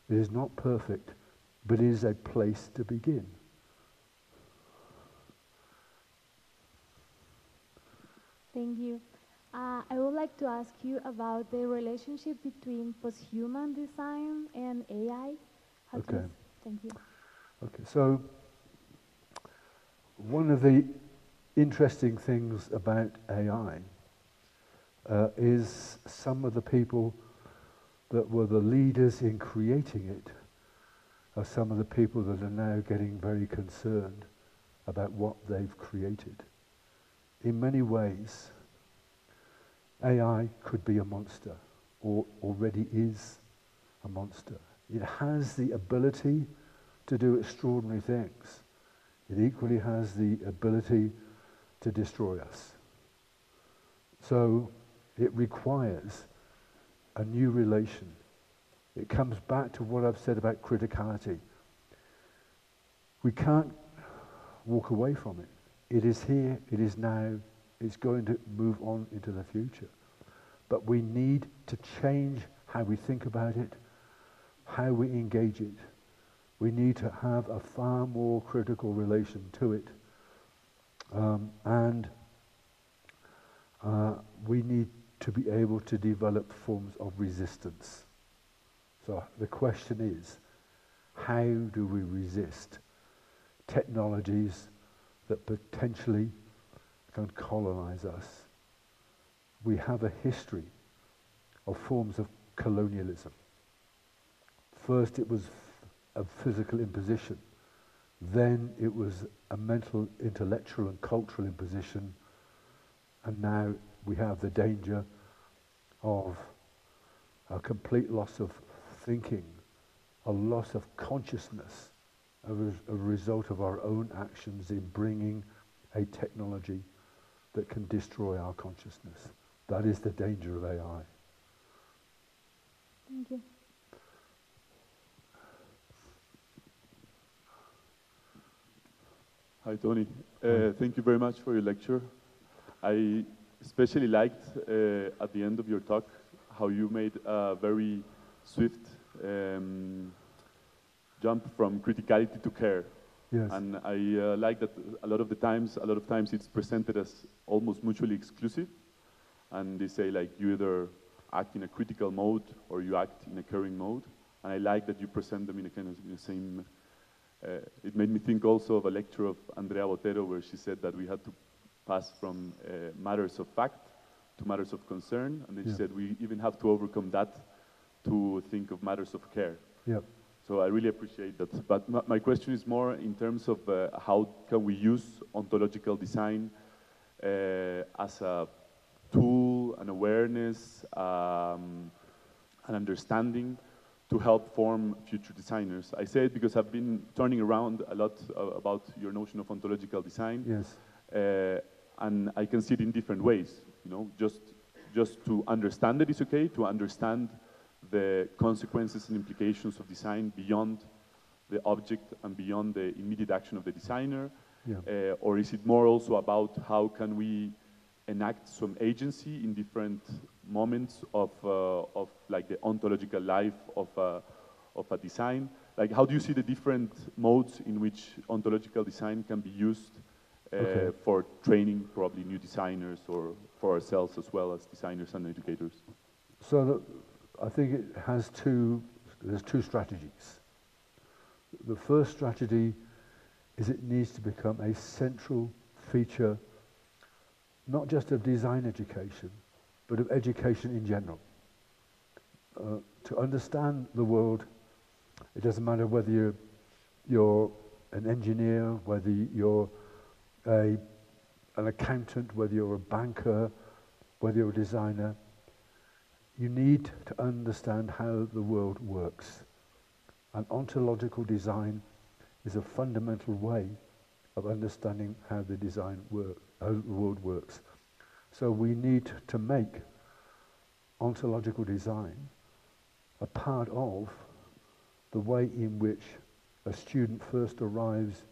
it is not perfect, but it is a place to begin. Thank you. Uh, I would like to ask you about the relationship between post-human design and AI. How you Okay. Thank you. Okay, so one of the interesting things about AI uh, is some of the people that were the leaders in creating it are some of the people that are now getting very concerned about what they've created. In many ways, AI could be a monster, or already is a monster. It has the ability to do extraordinary things. It equally has the ability to destroy us. So it requires a new relation. It comes back to what I've said about criticality. We can't walk away from it. It is here, it is now, it's going to move on into the future. But we need to change how we think about it, how we engage it. We need to have a far more critical relation to it. Um, and uh, we need to be able to develop forms of resistance. So the question is, how do we resist technologies that potentially can colonize us? We have a history of forms of colonialism. First it was a physical imposition, then it was a mental, intellectual and cultural imposition, and now we have the danger of a complete loss of thinking, a loss of consciousness as a result of our own actions in bringing a technology that can destroy our consciousness. That is the danger of AI. Thank you. Hi, Tony. Uh, thank you very much for your lecture. I especially liked uh, at the end of your talk how you made a very swift um, jump from criticality to care. Yes. And I uh, like that a lot of the times, a lot of times it's presented as almost mutually exclusive. And they say like you either act in a critical mode or you act in a caring mode. And I like that you present them in a kind of in the same uh, it made me think also of a lecture of Andrea Botero where she said that we had to pass from uh, matters of fact to matters of concern, and then Yeah. she said we even have to overcome that to think of matters of care. Yep. So I really appreciate that. But my, my question is more in terms of uh, how can we use ontological design uh, as a tool, an awareness, um, an understanding to help form future designers. I say it because I've been turning around a lot uh, about your notion of ontological design, Yes. uh, and I can see it in different ways. You know, just just to understand it is okay. To understand the consequences and implications of design beyond the object and beyond the immediate action of the designer, Yeah. uh, or is it more also about how can we enact some agency in different moments of, uh, of like the ontological life of a, of a design? Like how do you see the different modes in which ontological design can be used uh, Okay. for training probably new designers or for ourselves as well as designers and educators? So the, I think it has two, there's two strategies. The first strategy is it needs to become a central feature, not just of design education, but of education in general. Uh, to understand the world, it doesn't matter whether you're, you're an engineer, whether you're a, an accountant, whether you're a banker, whether you're a designer, you need to understand how the world works. And ontological design is a fundamental way of understanding how the design work, how the world works. So we need to make ontological design a part of the way in which a student first arrives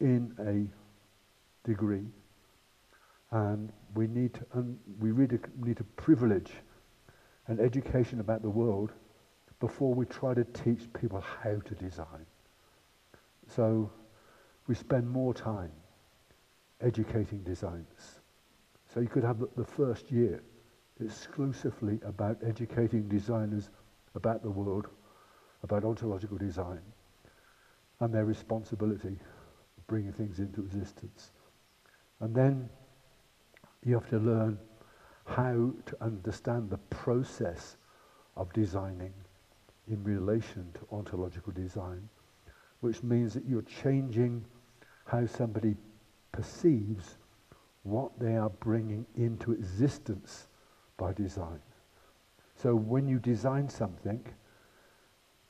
in a degree and we need to, we really need to privilege an education about the world before we try to teach people how to design. So we spend more time educating designers. So you could have the first year exclusively about educating designers about the world, about ontological design, and their responsibility of bringing things into existence. And then you have to learn how to understand the process of designing in relation to ontological design, which means that you're changing how somebody perceives what they are bringing into existence by design. So when you design something,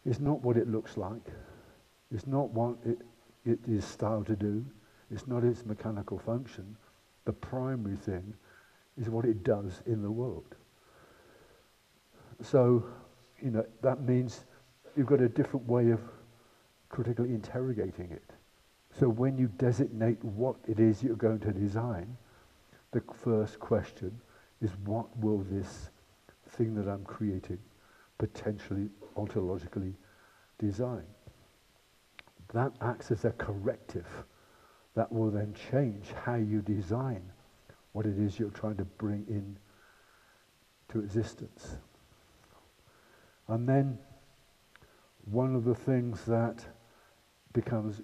it's not what it looks like, it's not what it, it is styled to do, it's not its mechanical function. The primary thing is what it does in the world. So, you know, that means you've got a different way of critically interrogating it. So when you designate what it is you're going to design, the first question is what will this thing that I'm creating potentially ontologically design? That acts as a corrective that will then change how you design what it is you're trying to bring in to existence. And then one of the things that becomes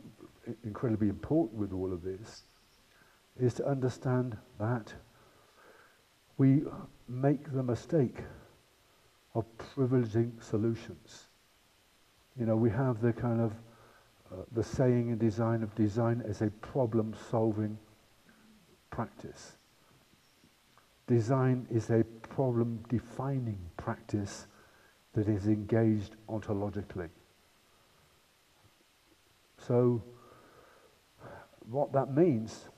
incredibly important with all of this is to understand that we make the mistake of privileging solutions. You know, we have the kind of uh, the saying in design of design as a problem solving practice. Design is a problem defining practice that is engaged ontologically. So, what that means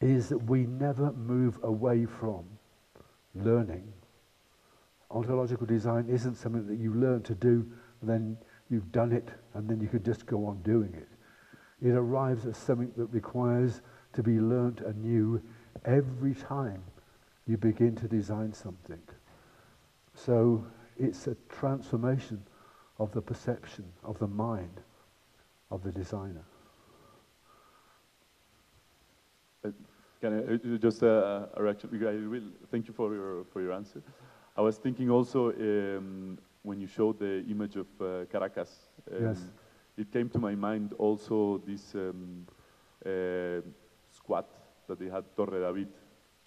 is that we never move away from learning. Ontological design isn't something that you learn to do and then you've done it and then you can just go on doing it. It arrives as something that requires to be learnt anew every time you begin to design something. So it's a transformation of the perception, of the mind of the designer. Uh, Can I uh, just uh, a reaction? I will thank you for your for your answer. I was thinking also um, when you showed the image of uh, Caracas. Um, Yes. It came to my mind also this um, uh, squat that they had Torre David,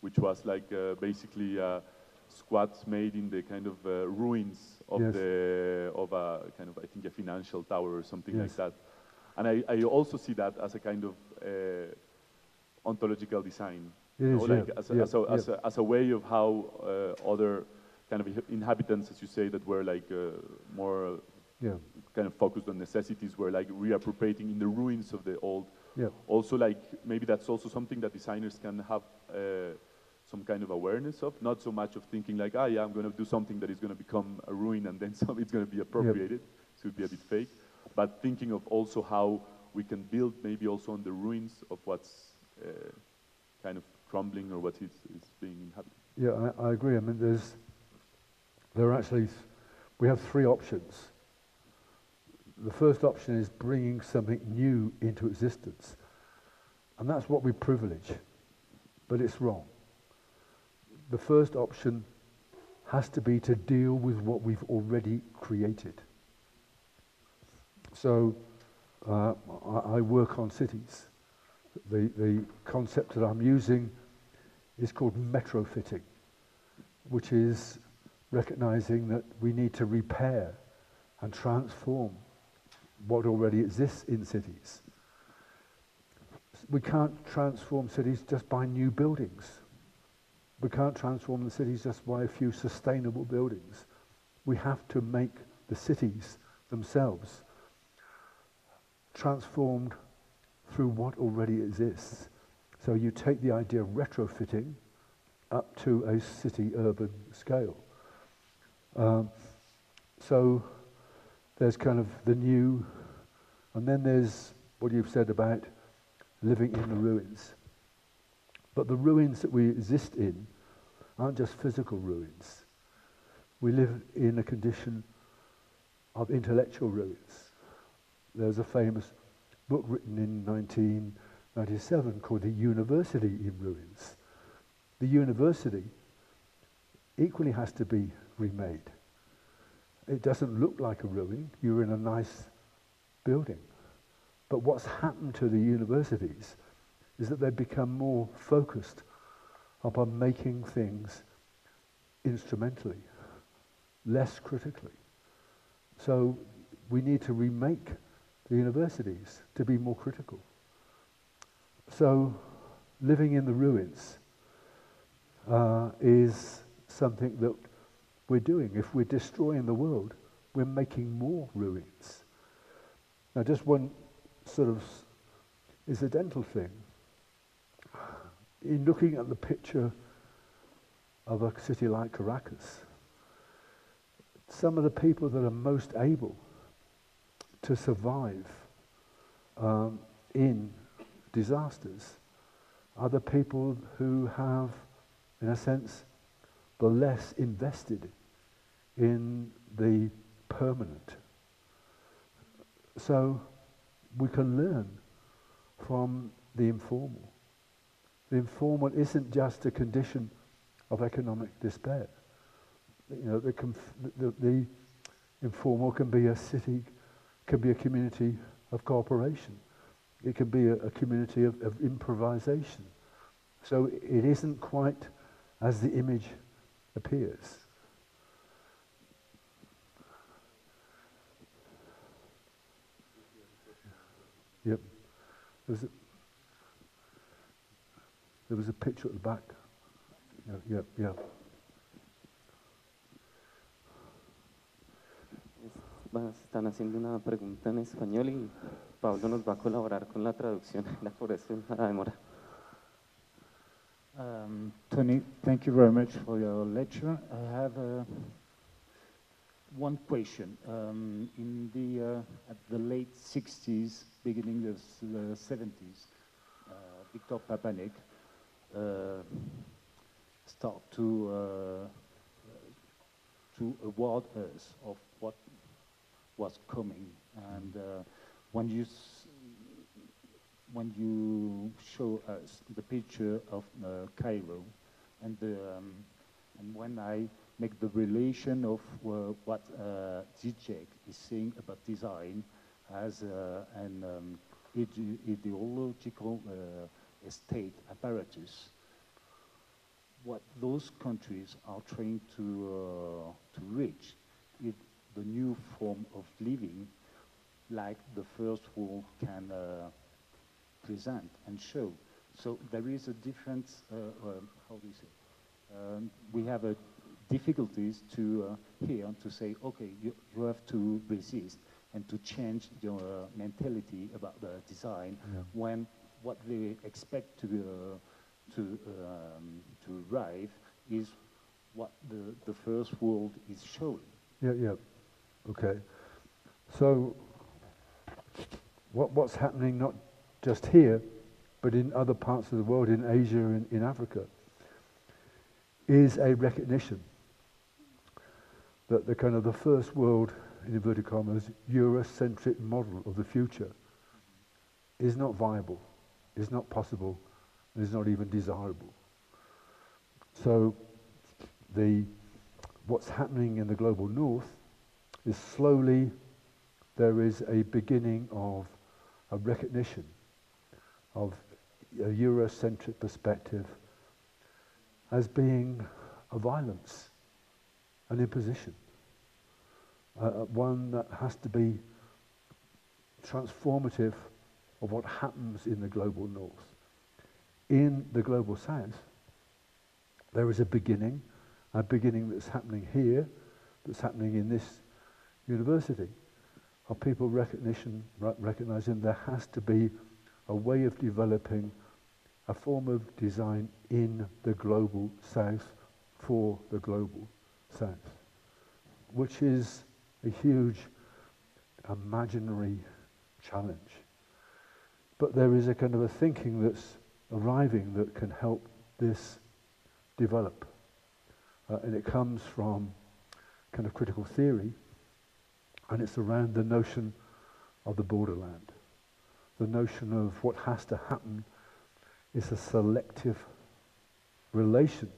which was like uh, basically a squat made in the kind of uh, ruins of Yes. the of a kind of I think a financial tower or something like that. And I, I also see that as a kind of uh, ontological design. It you is, know, yeah, as, a, yeah, as, a, as, a, as a way of how uh, other kind of inhabitants, as you say, that were like uh, more Yeah, kind of focused on necessities, were like reappropriating in the ruins of the old. Yeah, Also, like maybe that's also something that designers can have uh, some kind of awareness of, not so much of thinking like, ah, yeah, I'm going to do something that is going to become a ruin and then some it's going to be appropriated, so it'd be a bit fake, but thinking of also how we can build maybe also on the ruins of what's uh, kind of crumbling or what is, is being inhabited. yeah. I, I agree. I mean, there's there are actually we have three options. The first option is bringing something new into existence, and that's what we privilege, but it's wrong. The first option has to be to deal with what we've already created. So, uh, I, I work on cities. The, the concept that I'm using is called metrofitting, which is recognizing that we need to repair and transform what already exists in cities. We can't transform cities just by new buildings. We can't transform the cities just by a few sustainable buildings. We have to make the cities themselves transformed through what already exists. So you take the idea of retrofitting up to a city urban scale. Um, so there's kind of the new, and then there's what you've said about living in the ruins. But the ruins that we exist in aren't just physical ruins. We live in a condition of intellectual ruins. There's a famous book written in 1997 called The University in Ruins. The university equally has to be remade. It doesn't look like a ruin. You're in a nice building. But what's happened to the universities is that they've become more focused upon making things instrumentally, less critically. So we need to remake the universities to be more critical. So living in the ruins uh, is something that we're doing. If we're destroying the world, we're making more ruins. Now, just one sort of incidental thing. In looking at the picture of a city like Caracas, some of the people that are most able to survive um, in disasters are the people who have, in a sense, the less invested in the permanent. So we can learn from the informal. The informal isn't just a condition of economic despair. You know, the, the, the informal can be a city, can be a community of cooperation. It can be a, a community of, of improvisation. So it isn't quite as the image appears. Yep. There was a, there was a picture at the back. Yeah, yeah, yeah. Es- va- Están haciendo una pregunta en español y Pablo nos va a colaborar con la traducción, era por eso la demora. Anthony, thank you very much for your lecture. I have uh, one question. Um, in the uh, at the late 60s, beginning of the 70s, uh, Victor Papanek uh, start to uh, to award us of what was coming, and uh, when you when you show us the picture of uh, Cairo, and, the, um, and when I make the relation of what uh, Zizek is saying about design as uh, an um, ide ideological uh, state apparatus, what those countries are trying to, uh, to reach is the new form of living like the first world can present and show. So there is a difference, uh, um, how do you say? Um, we have difficulties to uh, here to say, okay, you, you have to resist and to change your uh, mentality about the design Yeah. when what they expect to, uh, to, um, to arrive is what the, the first world is showing. Yeah, yeah. Okay. So, what, what's happening not just here, but in other parts of the world, in Asia and in Africa, is a recognition that the kind of the first world, in inverted commas, Eurocentric model of the future is not viable, is not possible, and is not even desirable. So, the what's happening in the global north is slowly there is a beginning of a recognition of a Eurocentric perspective as being a violence, an imposition, uh, uh, one that has to be transformative of what happens in the global north. In the global south, there is a beginning, a beginning that's happening here, that's happening in this university, of people recognition, recognizing there has to be a way of developing a form of design in the global south for the global south, which is a huge imaginary challenge. But there is a kind of a thinking that's arriving that can help this develop. Uh, and it comes from kind of critical theory, and it's around the notion of the borderland. The notion of what has to happen is a selective relation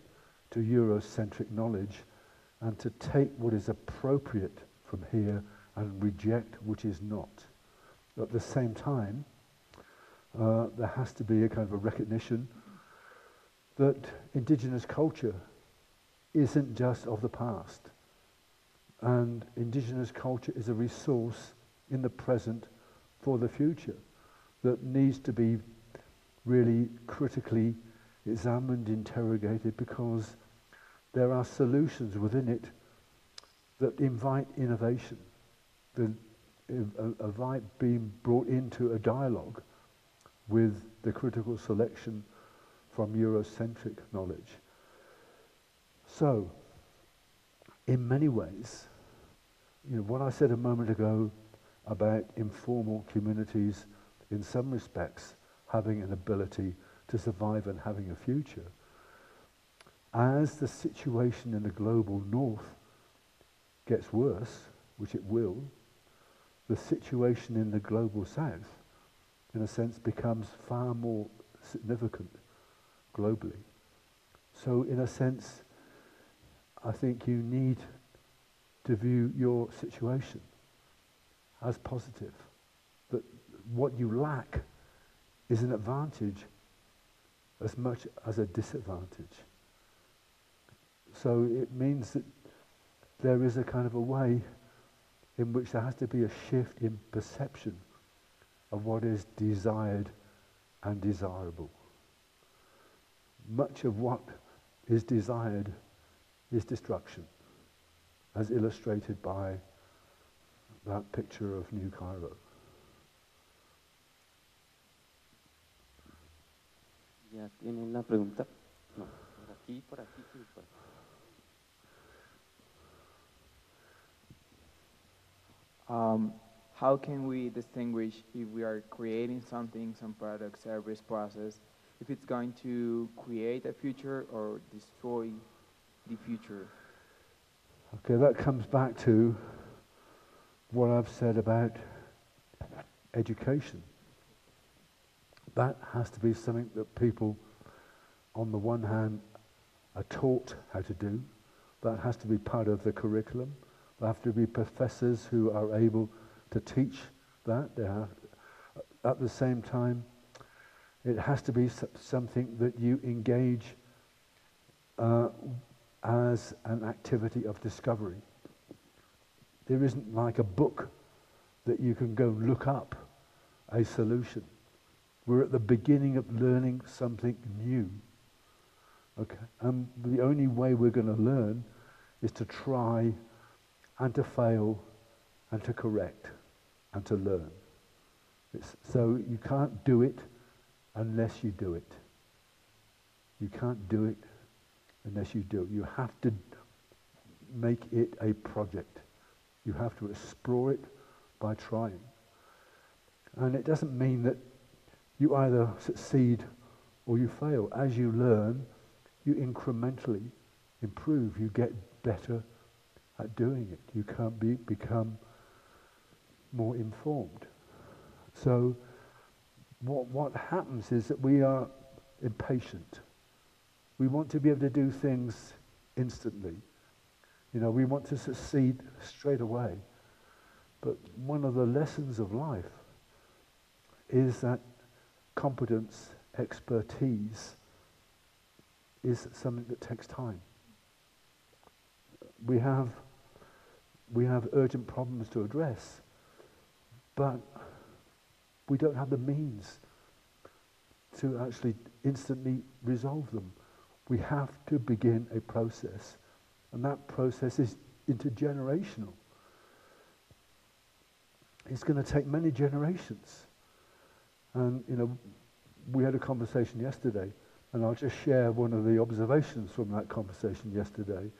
to Eurocentric knowledge and to take what is appropriate from here and reject which is not. At the same time, uh, there has to be a kind of a recognition that indigenous culture isn't just of the past. And indigenous culture is a resource in the present for the future that needs to be really critically examined, interrogated, because there are solutions within it that invite innovation, that invite being brought into a dialogue with the critical selection from Eurocentric knowledge. So, in many ways, you know, what I said a moment ago about informal communities, in some respects, having an ability to survive and having a future, as the situation in the global north gets worse, which it will, the situation in the global south, in a sense, becomes far more significant globally. So, in a sense, I think you need to view your situation as positive. That what you lack is an advantage as much as a disadvantage. So it means that there is a kind of a way in which there has to be a shift in perception of what is desired and desirable. Much of what is desired is destruction, as illustrated by that picture of New Cairo. Ya tienen pregunta. No, por aquí, por aquí por aquí. Um, how can we distinguish if we are creating something, some product, service, process, if it's going to create a future or destroy the future? Okay, that comes back to what I've said about education. That has to be something that people, on the one hand, are taught how to do. That has to be part of the curriculum. There have to be professors who are able to teach that. Have, at the same time, it has to be something that you engage uh, as an activity of discovery. There isn't like a book that you can go look up a solution. We're at the beginning of learning something new. Okay? And the only way we're going to learn is to try and to fail and to correct and to learn. It's, so you can't do it unless you do it. You can't do it unless you do it. You have to make it a project. You have to explore it by trying. And it doesn't mean that you either succeed or you fail. As you learn, you incrementally improve. You get better at doing it. You can't be, become more informed. So what, what happens is that we are impatient. We want to be able to do things instantly. You know, we want to succeed straight away. But one of the lessons of life is that competence, expertise, is something that takes time. We have, we have urgent problems to address, but we don't have the means to actually instantly resolve them. We have to begin a process, and that process is intergenerational. It's going to take many generations. And, you know, we had a conversation yesterday, and I'll just share one of the observations from that conversation yesterday,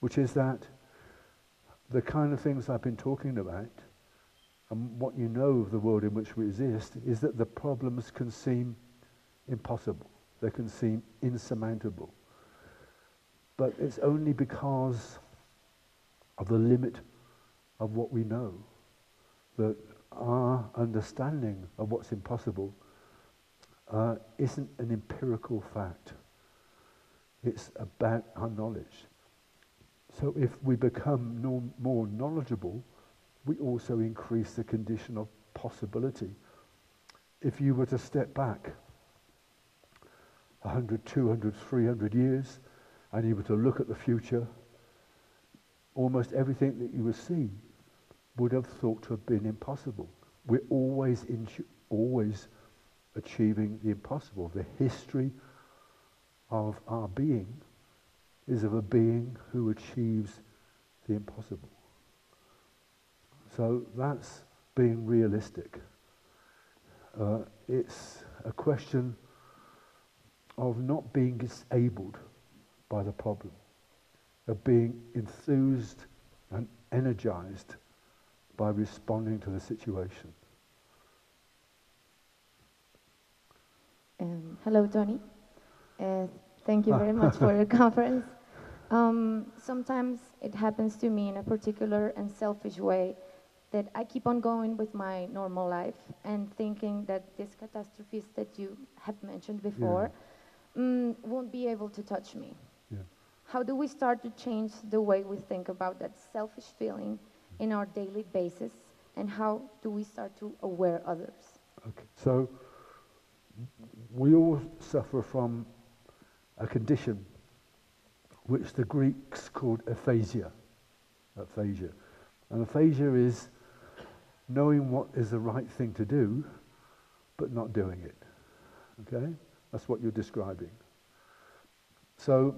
which is that the kind of things I've been talking about and what you know of the world in which we exist is that the problems can seem impossible. They can seem insurmountable. But it's only because of the limit of what we know that our understanding of what's impossible uh, isn't an empirical fact. It's about our knowledge. So if we become no, more knowledgeable, we also increase the condition of possibility. If you were to step back 100, 200, 300 years, and you were to look at the future, almost everything that you would see would have thought to have been impossible. We're always, in, always achieving the impossible. The history of our being is of a being who achieves the impossible. So that's being realistic. Uh, it's a question of not being disabled by the problem, of being enthused and energized by responding to the situation. Um, hello, Tony. Uh, thank you very much for your conference. Um, sometimes it happens to me in a particular and selfish way that I keep on going with my normal life and thinking that these catastrophes that you have mentioned before yeah. um, won't be able to touch me. Yeah. How do we start to change the way we think about that selfish feeling in our daily basis and how do we start to aware others? Okay, so we all suffer from a condition which the Greeks called akrasia. Akrasia. And akrasia is knowing what is the right thing to do, but not doing it. Okay? That's what you're describing. So,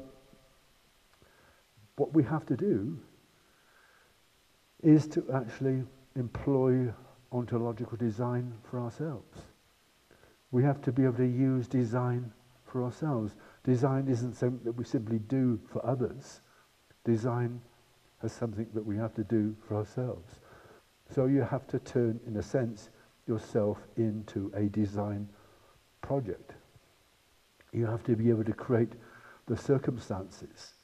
what we have to do is to actually employ ontological design for ourselves. We have to be able to use design for ourselves. Design isn't something that we simply do for others. Design has something that we have to do for ourselves. So you have to turn, in a sense, yourself into a design project. You have to be able to create the circumstances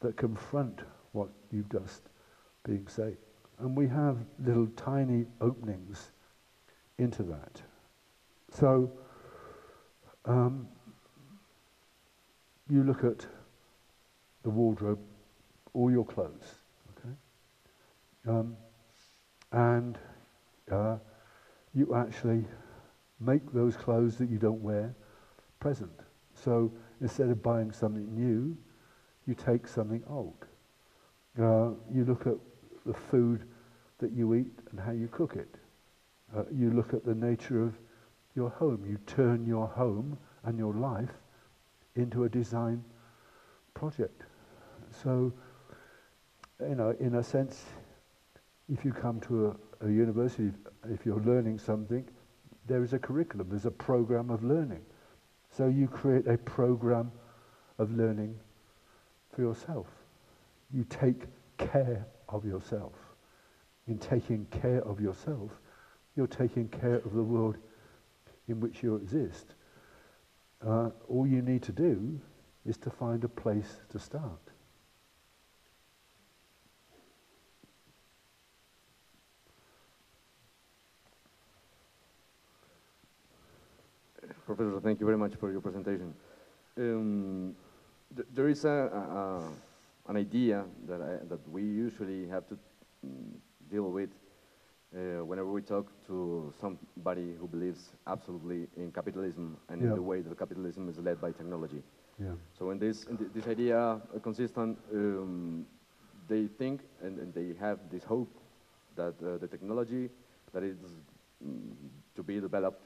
that confront what you've just been saying. And we have little tiny openings into that. So um, you look at the wardrobe, all your clothes, okay? Um, and uh, you actually make those clothes that you don't wear present. So instead of buying something new, you take something old. Uh, you look at the food that you eat and how you cook it. Uh, you look at the nature of your home. You turn your home and your life into a design project. So, you know, in a sense, if you come to a, a university, if you're learning something, there is a curriculum, there's a program of learning. So you create a program of learning for yourself. You take care of yourself. In taking care of yourself, you're taking care of the world in which you exist. Uh, all you need to do is to find a place to start. Professor, thank you very much for your presentation. Um, th there is a, a, an idea that, I, that we usually have to mm, deal with uh, whenever we talk to somebody who believes absolutely in capitalism and yeah. in the way that capitalism is led by technology. Yeah. So in this, in this idea uh, consistent, um, they think and, and, they have this hope that uh, the technology that is mm, to be developed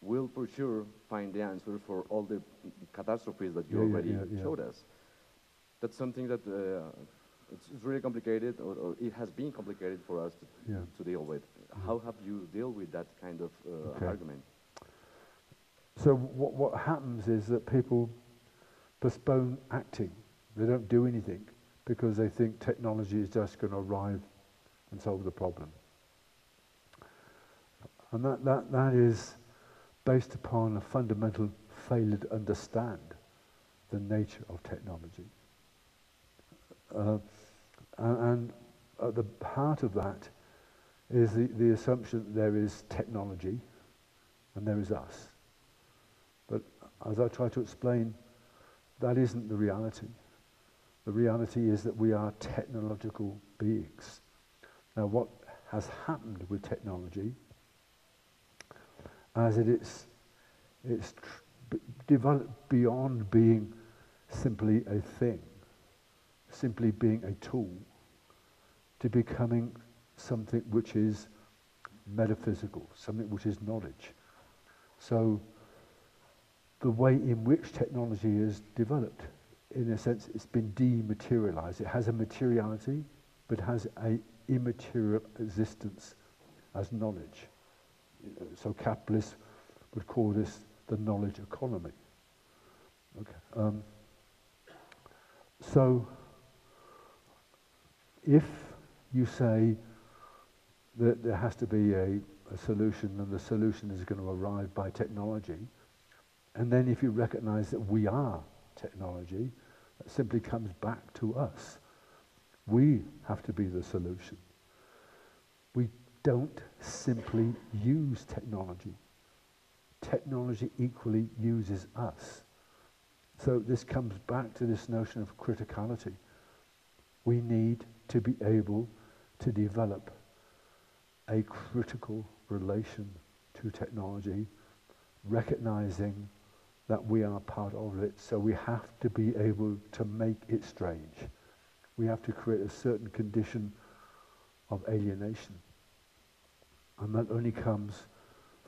will for sure find the answer for all the catastrophes that you yeah, already yeah, yeah, showed us. That's something that uh, it's, it's, really complicated, or, or, it has been complicated for us to, to deal with. How have you dealt with that kind of uh, okay. argument? So what, what happens is that people postpone acting. They don't do anything because they think technology is just going to arrive and solve the problem. And that, that, that is based upon a fundamental failure to understand the nature of technology. Uh, and, at the heart of that is the, the assumption that there is technology and there is us. But as I try to explain, that isn't the reality. The reality is that we are technological beings. Now, what has happened with technology as it is it's developed beyond being simply a thing, simply being a tool, to becoming something which is metaphysical, something which is knowledge. So the way in which technology is developed, in a sense, it's been dematerialized. It has a materiality, but has a immaterial existence as knowledge. So capitalists would call this the knowledge economy. Okay. Um, so if you say that there has to be a, a solution and the solution is going to arrive by technology, and then if you recognize that we are technology, that simply comes back to us. We have to be the solution. We don't simply use technology. Technology equally uses us. So this comes back to this notion of criticality. We need to be able to develop a critical relation to technology, recognizing that we are part of it. So we have to be able to make it strange. We have to create a certain condition of alienation. And that only comes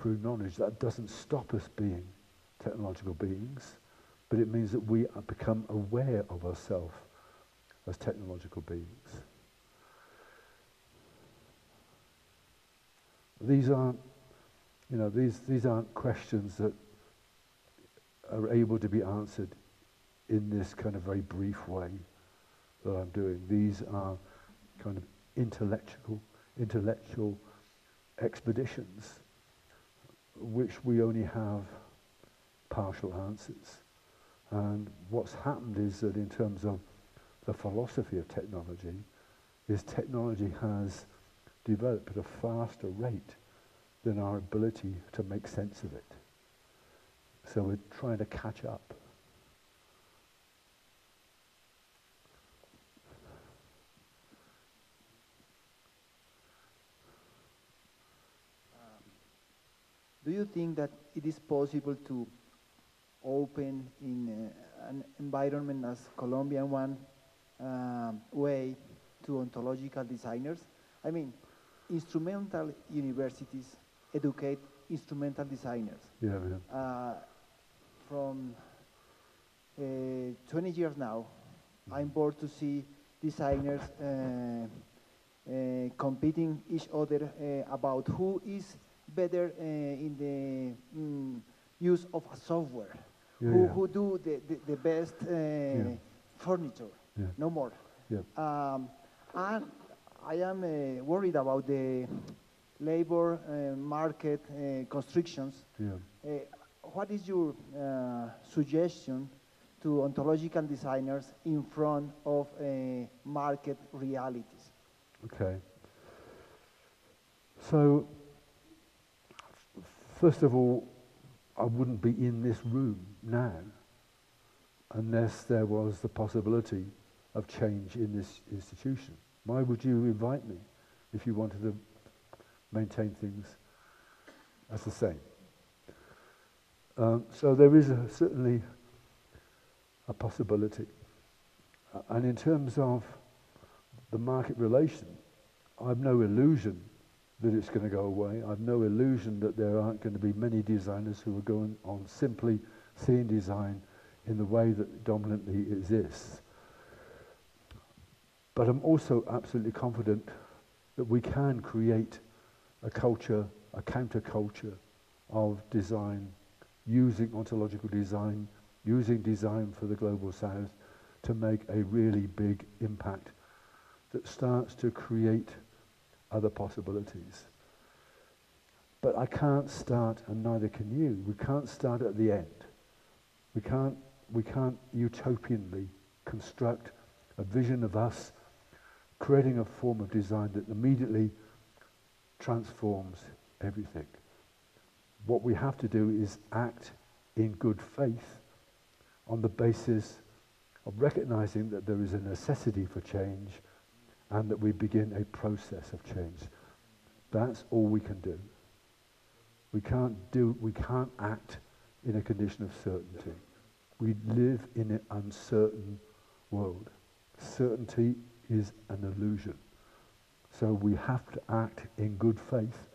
through knowledge. That doesn't stop us being technological beings, but it means that we become aware of ourselves as technological beings. These aren't, you know, these, these aren't questions that are able to be answered in this kind of very brief way that I'm doing. These are kind of intellectual, intellectual expeditions which we only have partial answers. And what's happened is that in terms of the philosophy of technology, is technology has developed at a faster rate than our ability to make sense of it. So we're trying to catch up. Do you think that it is possible to open in uh, an environment as Colombian one um, way to ontological designers? I mean, instrumental universities educate instrumental designers. Yeah, yeah. Uh, from uh, 20 years now, I'm bored to see designers uh, uh, competing each other uh, about who is better uh, in the mm, use of a software, Yeah, who, who do the, the, the best uh, furniture, Yeah. no more. Yeah. Um, and I am uh, worried about the labor uh, market uh, constrictions. Yeah. Uh, what is your uh, suggestion to ontological designers in front of uh, market realities? Okay. So, first of all, I wouldn't be in this room now unless there was the possibility of change in this institution. Why would you invite me if you wanted to maintain things as the same? Um, so there is a, certainly a possibility. Uh, and in terms of the market relation, I've no illusion that it's going to go away. I've no illusion that there aren't going to be many designers who are going on simply seeing design in the way that dominantly exists. But I'm also absolutely confident that we can create a culture, a counterculture of design, using ontological design, using design for the global south to make a really big impact that starts to create other possibilities. But I can't start, and neither can you. We can't start at the end. We can't, we can't utopianly construct a vision of us creating a form of design that immediately transforms everything. What we have to do is act in good faith on the basis of recognizing that there is a necessity for change and that we begin a process of change. That's all we can do. We can't do, we can't act in a condition of certainty. We live in an uncertain world. Certainty is an illusion. So we have to act in good faith,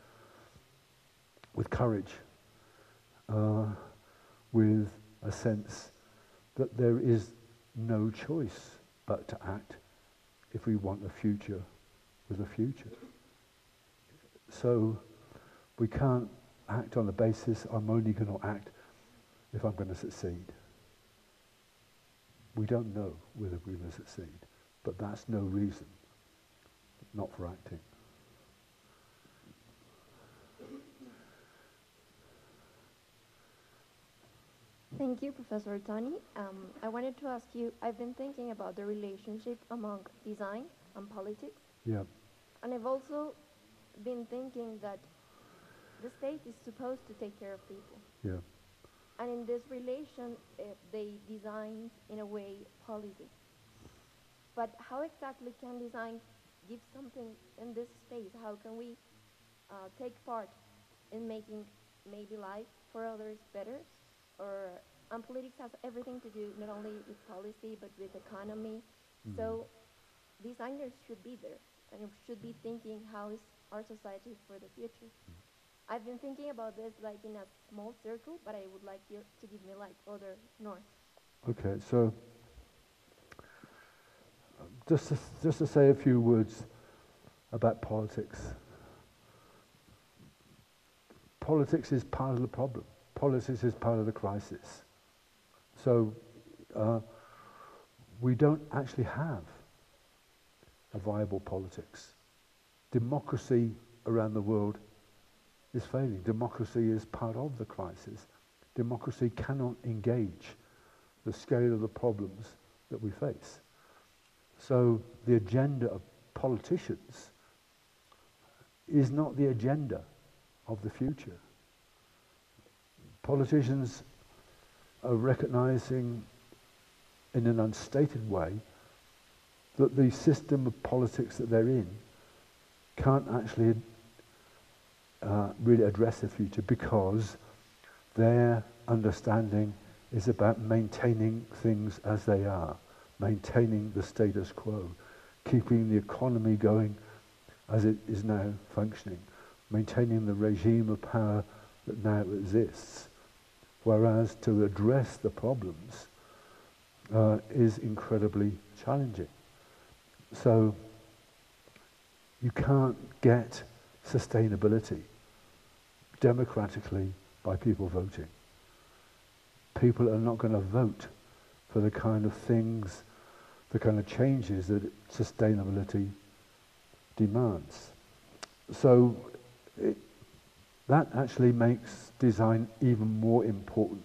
with courage, uh, with a sense that there is no choice but to act if we want a future with a future. So we can't act on the basis I'm only going to act if I'm going to succeed. We don't know whether we're going to succeed, but that's no reason not for acting. Thank you, Professor Tony. Um, I wanted to ask you, I've been thinking about the relationship among design and politics, Yeah, and I've also been thinking that the state is supposed to take care of people. yeah, And in this relation, uh, they design, in a way, policy. But how exactly can design give something in this space? How can we uh, take part in making maybe life for others better? Or and politics has everything to do not only with policy but with economy. Mm-hmm. So designers should be there and should be thinking how is our society for the future. Mm-hmm. I've been thinking about this like in a small circle, but I would like you to give me like other north. Okay, so just to, just to say a few words about politics. Politics is part of the problem. Politics is part of the crisis. So uh, we don't actually have a viable politics. Democracy around the world is failing. Democracy is part of the crisis. Democracy cannot engage the scale of the problems that we face. So the agenda of politicians is not the agenda of the future. Politicians are recognizing in an unstated way that the system of politics that they're in can't actually uh, really address the future because their understanding is about maintaining things as they are, maintaining the status quo, keeping the economy going as it is now functioning, maintaining the regime of power that now exists. Whereas to address the problems uh, is incredibly challenging. So you can't get sustainability democratically by people voting. People are not going to vote for the kind of things, the kind of changes that sustainability demands. So it, that actually makes design even more important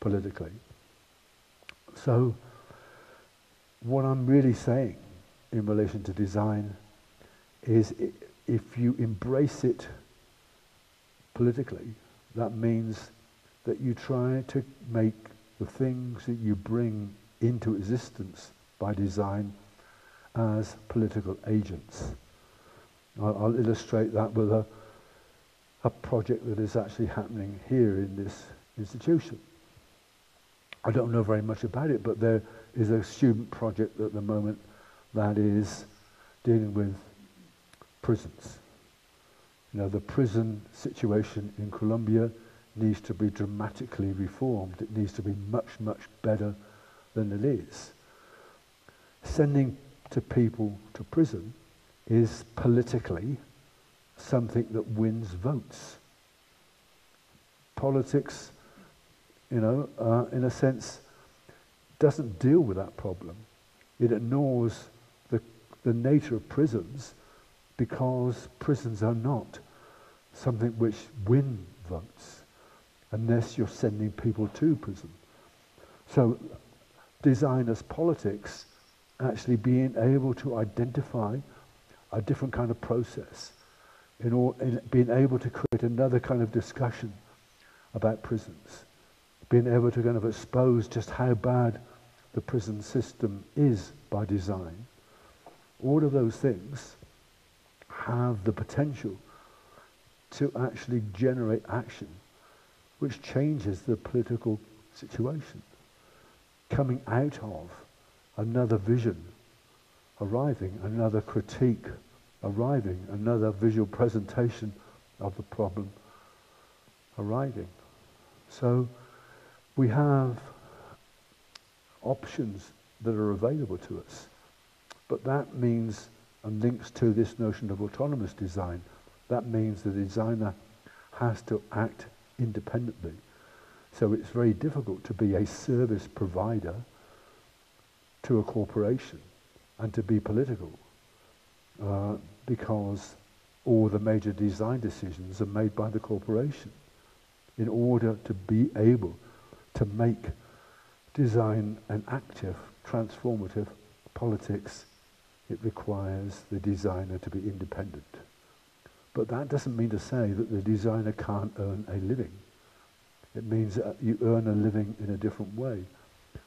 politically. So what I'm really saying in relation to design is if you embrace it politically, that means that you try to make the things that you bring into existence by design as political agents. I'll, I'll illustrate that with a, a project that is actually happening here in this institution. I don't know very much about it, but there is a student project at the moment that is dealing with prisons. You know, the prison situation in Colombia needs to be dramatically reformed. It needs to be much, much better than it is. Sending to people to prison is politically something that wins votes. Politics, you know, uh, in a sense, doesn't deal with that problem. It ignores the, the nature of prisons because prisons are not something which win votes unless you're sending people to prison. So design as politics actually being able to identify a different kind of process in, all, in being able to create another kind of discussion about prisons, being able to kind of expose just how bad the prison system is by design. All of those things have the potential to actually generate action which changes the political situation, coming out of another vision arriving, another critique arriving, another visual presentation of the problem arriving. So we have options that are available to us. But that means, and links to this notion of autonomous design, that means the designer has to act independently. So it's very difficult to be a service provider to a corporation and to be political uh, because all the major design decisions are made by the corporation. In order to be able to make design an active, transformative politics, it requires the designer to be independent. But that doesn't mean to say that the designer can't earn a living. It means that you earn a living in a different way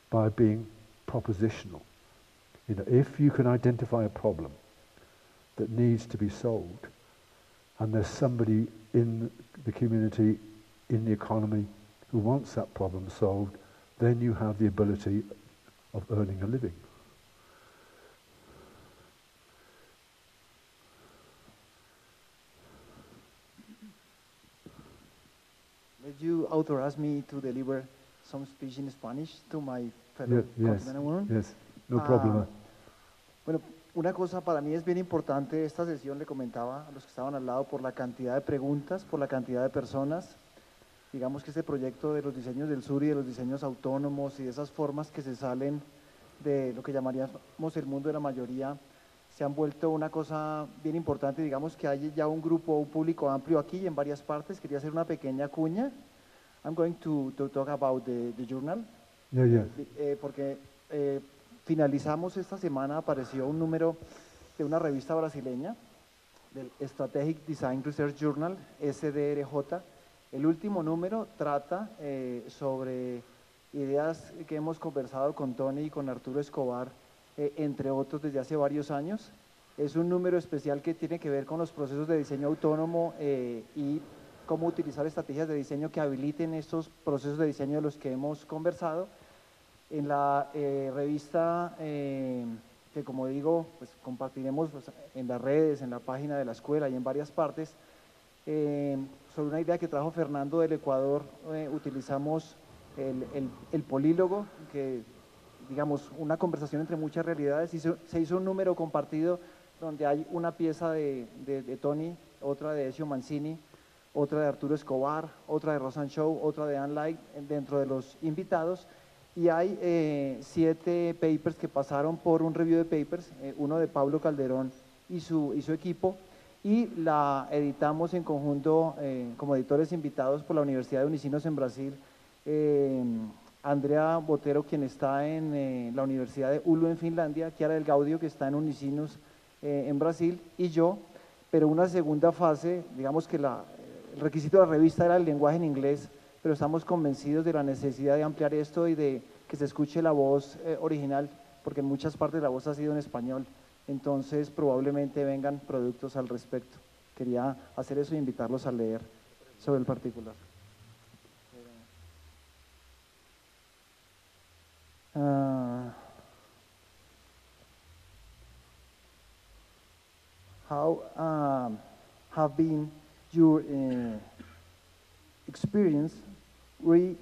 by being propositional. You know, if you can identify a problem that needs to be solved, and there's somebody in the community, in the economy, who wants that problem solved, then you have the ability of earning a living. Would you authorize me to deliver some speech in Spanish to my fellow yes, countrymen? yes, no Ah, problem. Bueno, una cosa para mí es bien importante, esta sesión le comentaba a los que estaban al lado por la cantidad de preguntas, por la cantidad de personas. Digamos que este proyecto de los diseños del sur y de los diseños autónomos y de esas formas que se salen de lo que llamaríamos el mundo de la mayoría se han vuelto una cosa bien importante. Digamos que hay ya un grupo, un público amplio aquí y en varias partes. Quería hacer una pequeña cuña. I'm going to, to talk about the, the journal. Yeah, yeah. Eh, porque eh, finalizamos esta semana, apareció un número de una revista brasileña, del Strategic Design Research Journal, SDRJ. El último número trata eh, sobre ideas que hemos conversado con Tony y con Arturo Escobar, eh, entre otros desde hace varios años. Es un número especial que tiene que ver con los procesos de diseño autónomo eh, y cómo utilizar estrategias de diseño que habiliten estos procesos de diseño de los que hemos conversado. En la eh, revista, que como digo, pues compartiremos pues, en las redes, en la página de la escuela y en varias partes, sobre una idea que trajo Fernando del Ecuador, utilizamos el, polílogo, que digamos, una conversación entre muchas realidades. y se hizo un número compartido donde hay una pieza de, de, Tony, otra de Ezio Mancini, otra de Arturo Escobar, otra de Rosan Show, otra de Anne Light dentro de los invitados. Y hay eh, siete papers que pasaron por un review de papers, eh, uno de Pablo Calderón y su, y su equipo, y la editamos en conjunto eh, como editores invitados por la Universidad de Unicinos en Brasil Andrea Botero, quien está en eh, la Universidad de Ulu en Finlandia, Chiara del Gaudio, que está en Unicinos eh, en Brasil, y yo, pero una segunda fase, digamos que la, el requisito de la revista era el lenguaje en inglés, pero estamos convencidos de la necesidad de ampliar esto y de que se escuche la voz eh, original, porque en muchas partes la voz ha sido en español, entonces probablemente vengan productos al respecto. Quería hacer eso e invitarlos a leer sobre el particular. Uh, how um, have been your uh, experience re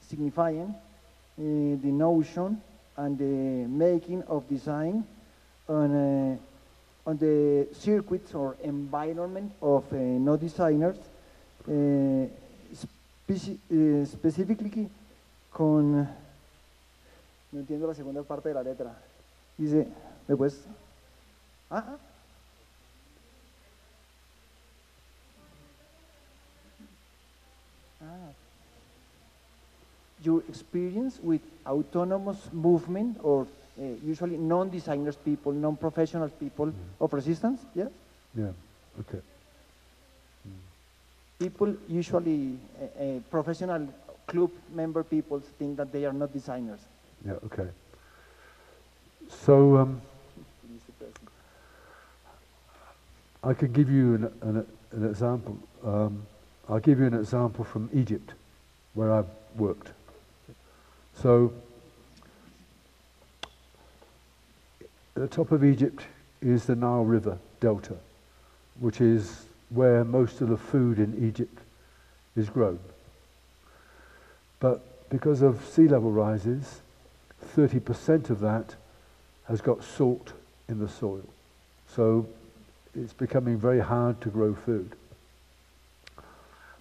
signifying uh, the notion and the making of design on, uh, on the circuits or environment of uh, no designers, speci specifically con No entiendo la segunda parte de la letra. Dice, después... Ah. ah. Your experience with autonomous movement or uh, usually non-designers people, non-professional people mm. of resistance, yes? Yeah, okay. Mm. People usually, uh, uh, professional club member people think that they are not designers. Yeah, okay. So um, I could give you an, an, an example. Um, I'll give you an example from Egypt, where I've worked. So at the top of Egypt is the Nile River Delta, which is where most of the food in Egypt is grown. But because of sea level rises, 30% of that has got salt in the soil. So it's becoming very hard to grow food.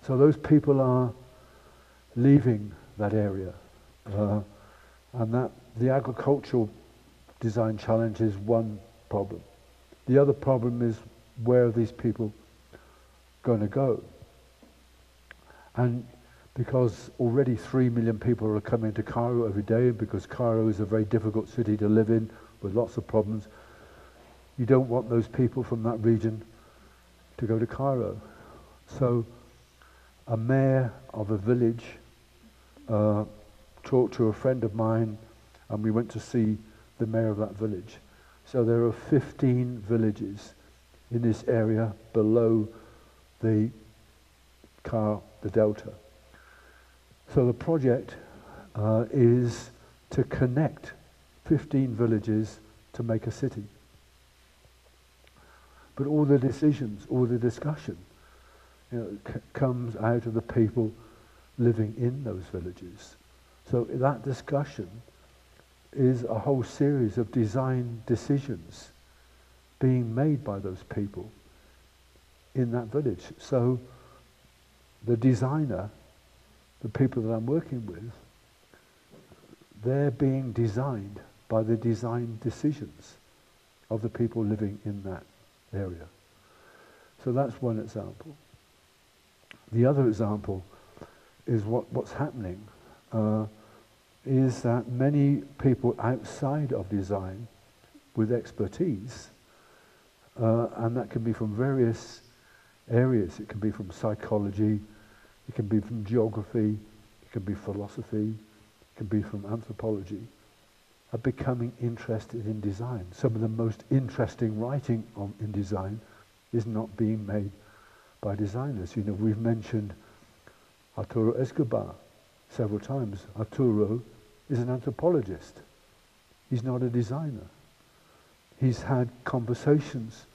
So those people are leaving that area. Uh, and that the agricultural design challenge is one problem. The other problem is where are these people going to go? And because already three million people are coming to Cairo every day, because Cairo is a very difficult city to live in with lots of problems. You don't want those people from that region to go to Cairo. So a mayor of a village uh, talked to a friend of mine, and we went to see the mayor of that village. So there are 15 villages in this area below the car, the delta. So the project uh, is to connect 15 villages to make a city. But all the decisions, all the discussion, you know, comes out of the people living in those villages. So that discussion is a whole series of design decisions being made by those people in that village. So the designer the people that I'm working with, they're being designed by the design decisions of the people living in that area. So that's one example. The other example is what, what's happening uh, is that many people outside of design with expertise, uh, and that can be from various areas. It can be from psychology, it can be from geography, it can be philosophy, it can be from anthropology, are becoming interested in design. Some of the most interesting writing on, in design is not being made by designers. You know, we've mentioned Arturo Escobar several times. Arturo is an anthropologist. He's not a designer. He's had conversations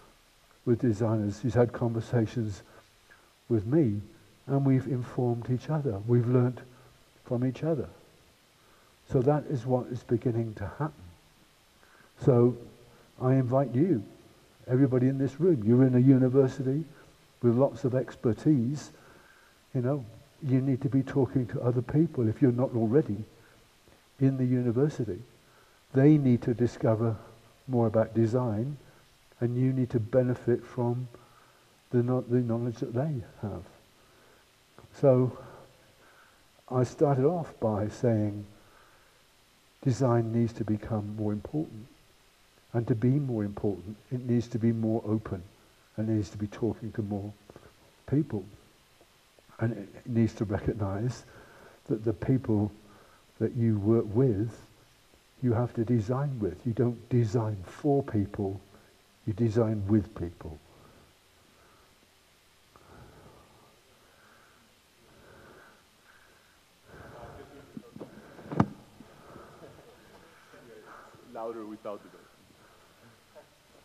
with designers. He's had conversations with me, and we've informed each other. We've learnt from each other. So that is what is beginning to happen. So I invite you, everybody in this room, you're in a university with lots of expertise, you know, you need to be talking to other people if you're not already in the university. They need to discover more about design and you need to benefit from the, no- the knowledge that they have. So I started off by saying design needs to become more important. And to be more important, it needs to be more open and it needs to be talking to more people. And it needs to recognize that the people that you work with, you have to design with. You don't design for people, you design with people. Louder without the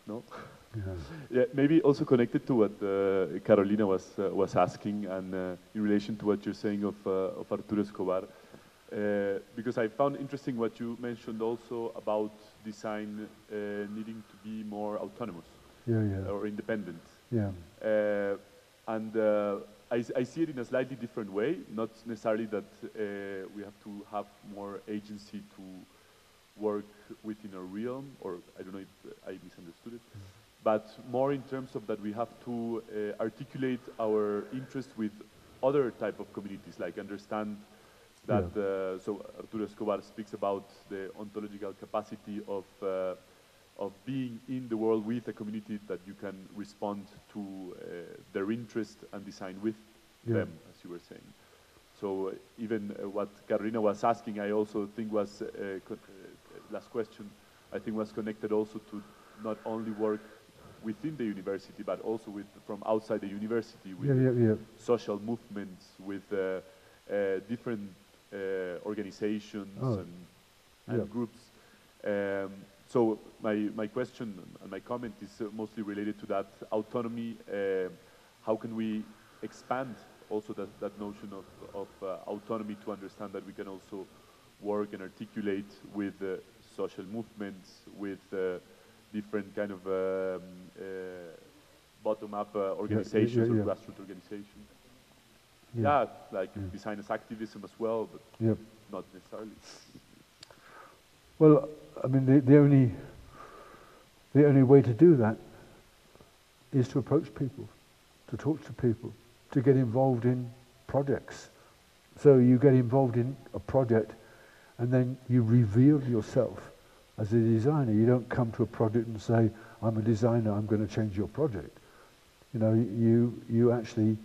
No? Yeah. Yeah, maybe also connected to what uh, Carolina was uh, was asking, and uh, in relation to what you're saying of uh, of Arturo Escobar, uh, because I found interesting what you mentioned also about design uh, needing to be more autonomous Yeah, yeah. or independent. Yeah. Uh, and uh, I, I see it in a slightly different way, not necessarily that uh, we have to have more agency to work within a realm, or I don't know if I misunderstood it, but more in terms of that we have to uh, articulate our interest with other type of communities, like understand that, uh, so Arturo Escobar speaks about the ontological capacity of, uh, of being in the world with a community that you can respond to uh, their interest and design with Yeah. them, as you were saying. So uh, even uh, what Carolina was asking, I also think was, uh, uh, last question, I think was connected also to not only work within the university, but also with, from outside the university, with Yeah, yeah, yeah. social movements, with uh, uh, different uh, organizations Oh, and, and yeah. groups. Um, so my, my question and my comment is uh, mostly related to that autonomy. Uh, how can we expand also that, that notion of, of uh, autonomy to understand that we can also work and articulate with uh, social movements, with uh, different kind of um, uh, bottom-up uh, organizations yeah, yeah. or grassroots organizations? Yeah. Yeah, like Yeah. design as activism as well, but Yep. not necessarily. Well, I mean, the, the only the only way to do that is to approach people, to talk to people, to get involved in projects. So you get involved in a project, and then you reveal yourself as a designer. You don't come to a project and say, "I'm a designer. I'm going to change your project." You know, you you actually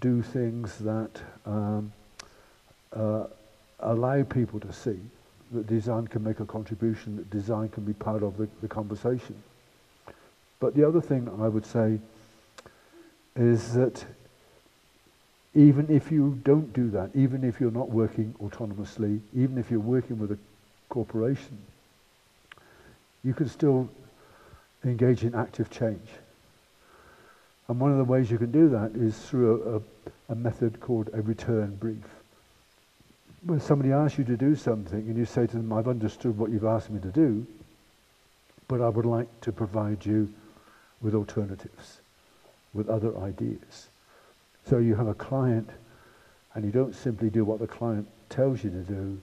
do things that um, uh, allow people to see that design can make a contribution, that design can be part of the, the conversation. But the other thing I would say is that even if you don't do that, even if you're not working autonomously, even if you're working with a corporation, you can still engage in active change. And one of the ways you can do that is through a, a, a method called a return brief. When somebody asks you to do something and you say to them, I've understood what you've asked me to do, but I would like to provide you with alternatives, with other ideas. So you have a client and you don't simply do what the client tells you to do,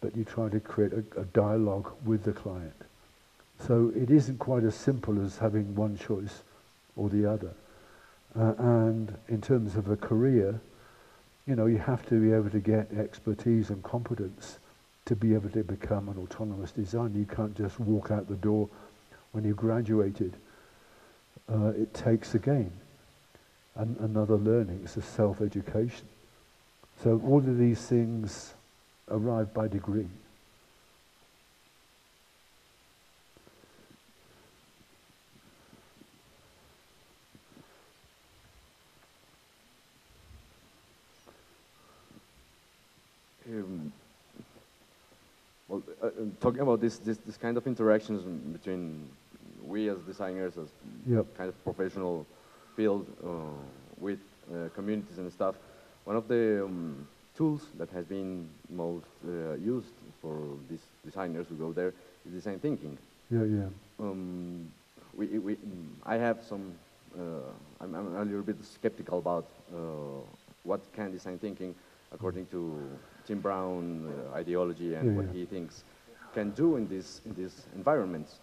but you try to create a, a dialogue with the client. So it isn't quite as simple as having one choice or the other. Uh, and in terms of a career, you know, you have to be able to get expertise and competence to be able to become an autonomous designer. You can't just walk out the door when you graduated. Uh, it takes again an, another learning. It's a self-education. So all of these things arrive by degree. Um, well, uh, uh, talking about this, this, this kind of interactions between we as designers, as Yep. kind of professional field uh, with uh, communities and stuff, one of the um, tools that has been most uh, used for these designers who go there is design thinking. Yeah, yeah. Um, we, we, I have some, uh, I'm, I'm a little bit skeptical about uh, what can design thinking, according to Tim Brown uh, ideology and Yeah, what yeah. he thinks can do in this in these environments.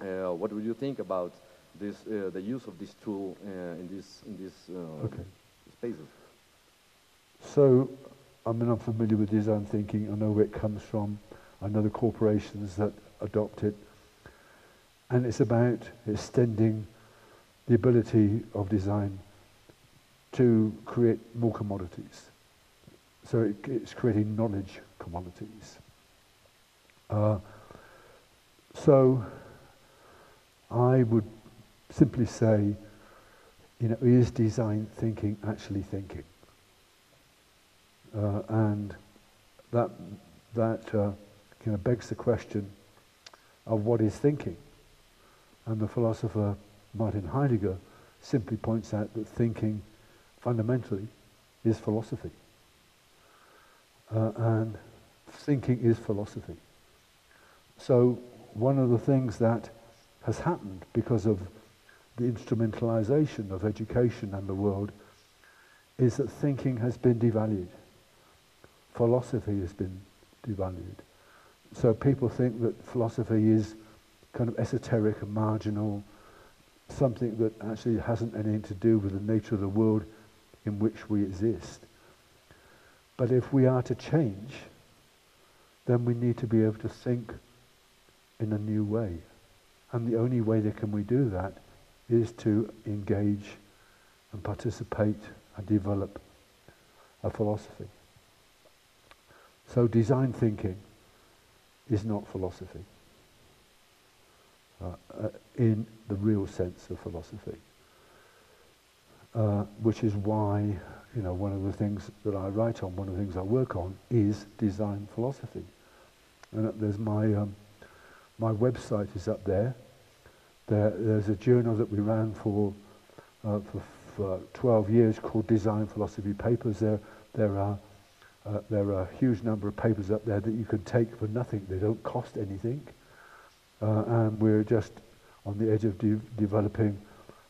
Uh, what would you think about this, uh, the use of this tool uh, in this in these uh, Okay. spaces? So, I mean, I'm familiar with design thinking. I know where it comes from. I know the corporations that adopt it. And it's about extending the ability of design to create more commodities. So it, it's creating knowledge commodities. Uh, so I would simply say, you know, is design thinking actually thinking? Uh, and that, that uh, kind of begs the question of what is thinking. And the philosopher Martin Heidegger simply points out that thinking fundamentally is philosophy. Uh, and thinking is philosophy. So one of the things that has happened because of the instrumentalization of education and the world is that thinking has been devalued. Philosophy has been devalued. So people think that philosophy is kind of esoteric and marginal, something that actually hasn't anything to do with the nature of the world in which we exist. But if we are to change, then we need to be able to think in a new way. And the only way that can we do that is to engage and participate and develop a philosophy. So design thinking is not philosophy uh, uh, in the real sense of philosophy. Uh, which is why, you know, one of the things that I write on, one of the things I work on is design philosophy. And uh, there's my, um, my website is up there. there. There's a journal that we ran for, uh, for, for 12 years called Design Philosophy Papers. There, there, are, uh, there are a huge number of papers up there that you can take for nothing. They don't cost anything. Uh, and we're just on the edge of de- developing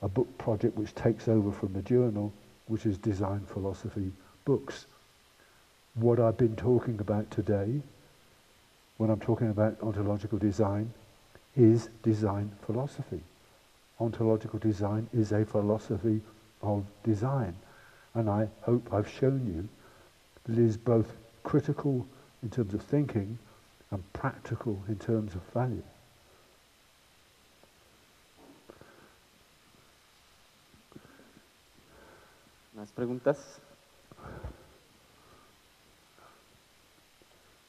a book project which takes over from the journal, which is Design Philosophy Books. What I've been talking about today, when I'm talking about ontological design, is design philosophy. Ontological design is a philosophy of design. And I hope I've shown you that it is both critical in terms of thinking and practical in terms of value. ¿Más preguntas?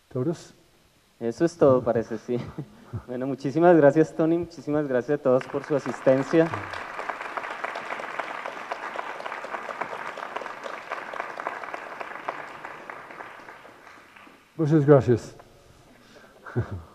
¿Todos? Eso es todo, parece, sí. Bueno, muchísimas gracias, Tony. Muchísimas gracias a todos por su asistencia. Muchas gracias.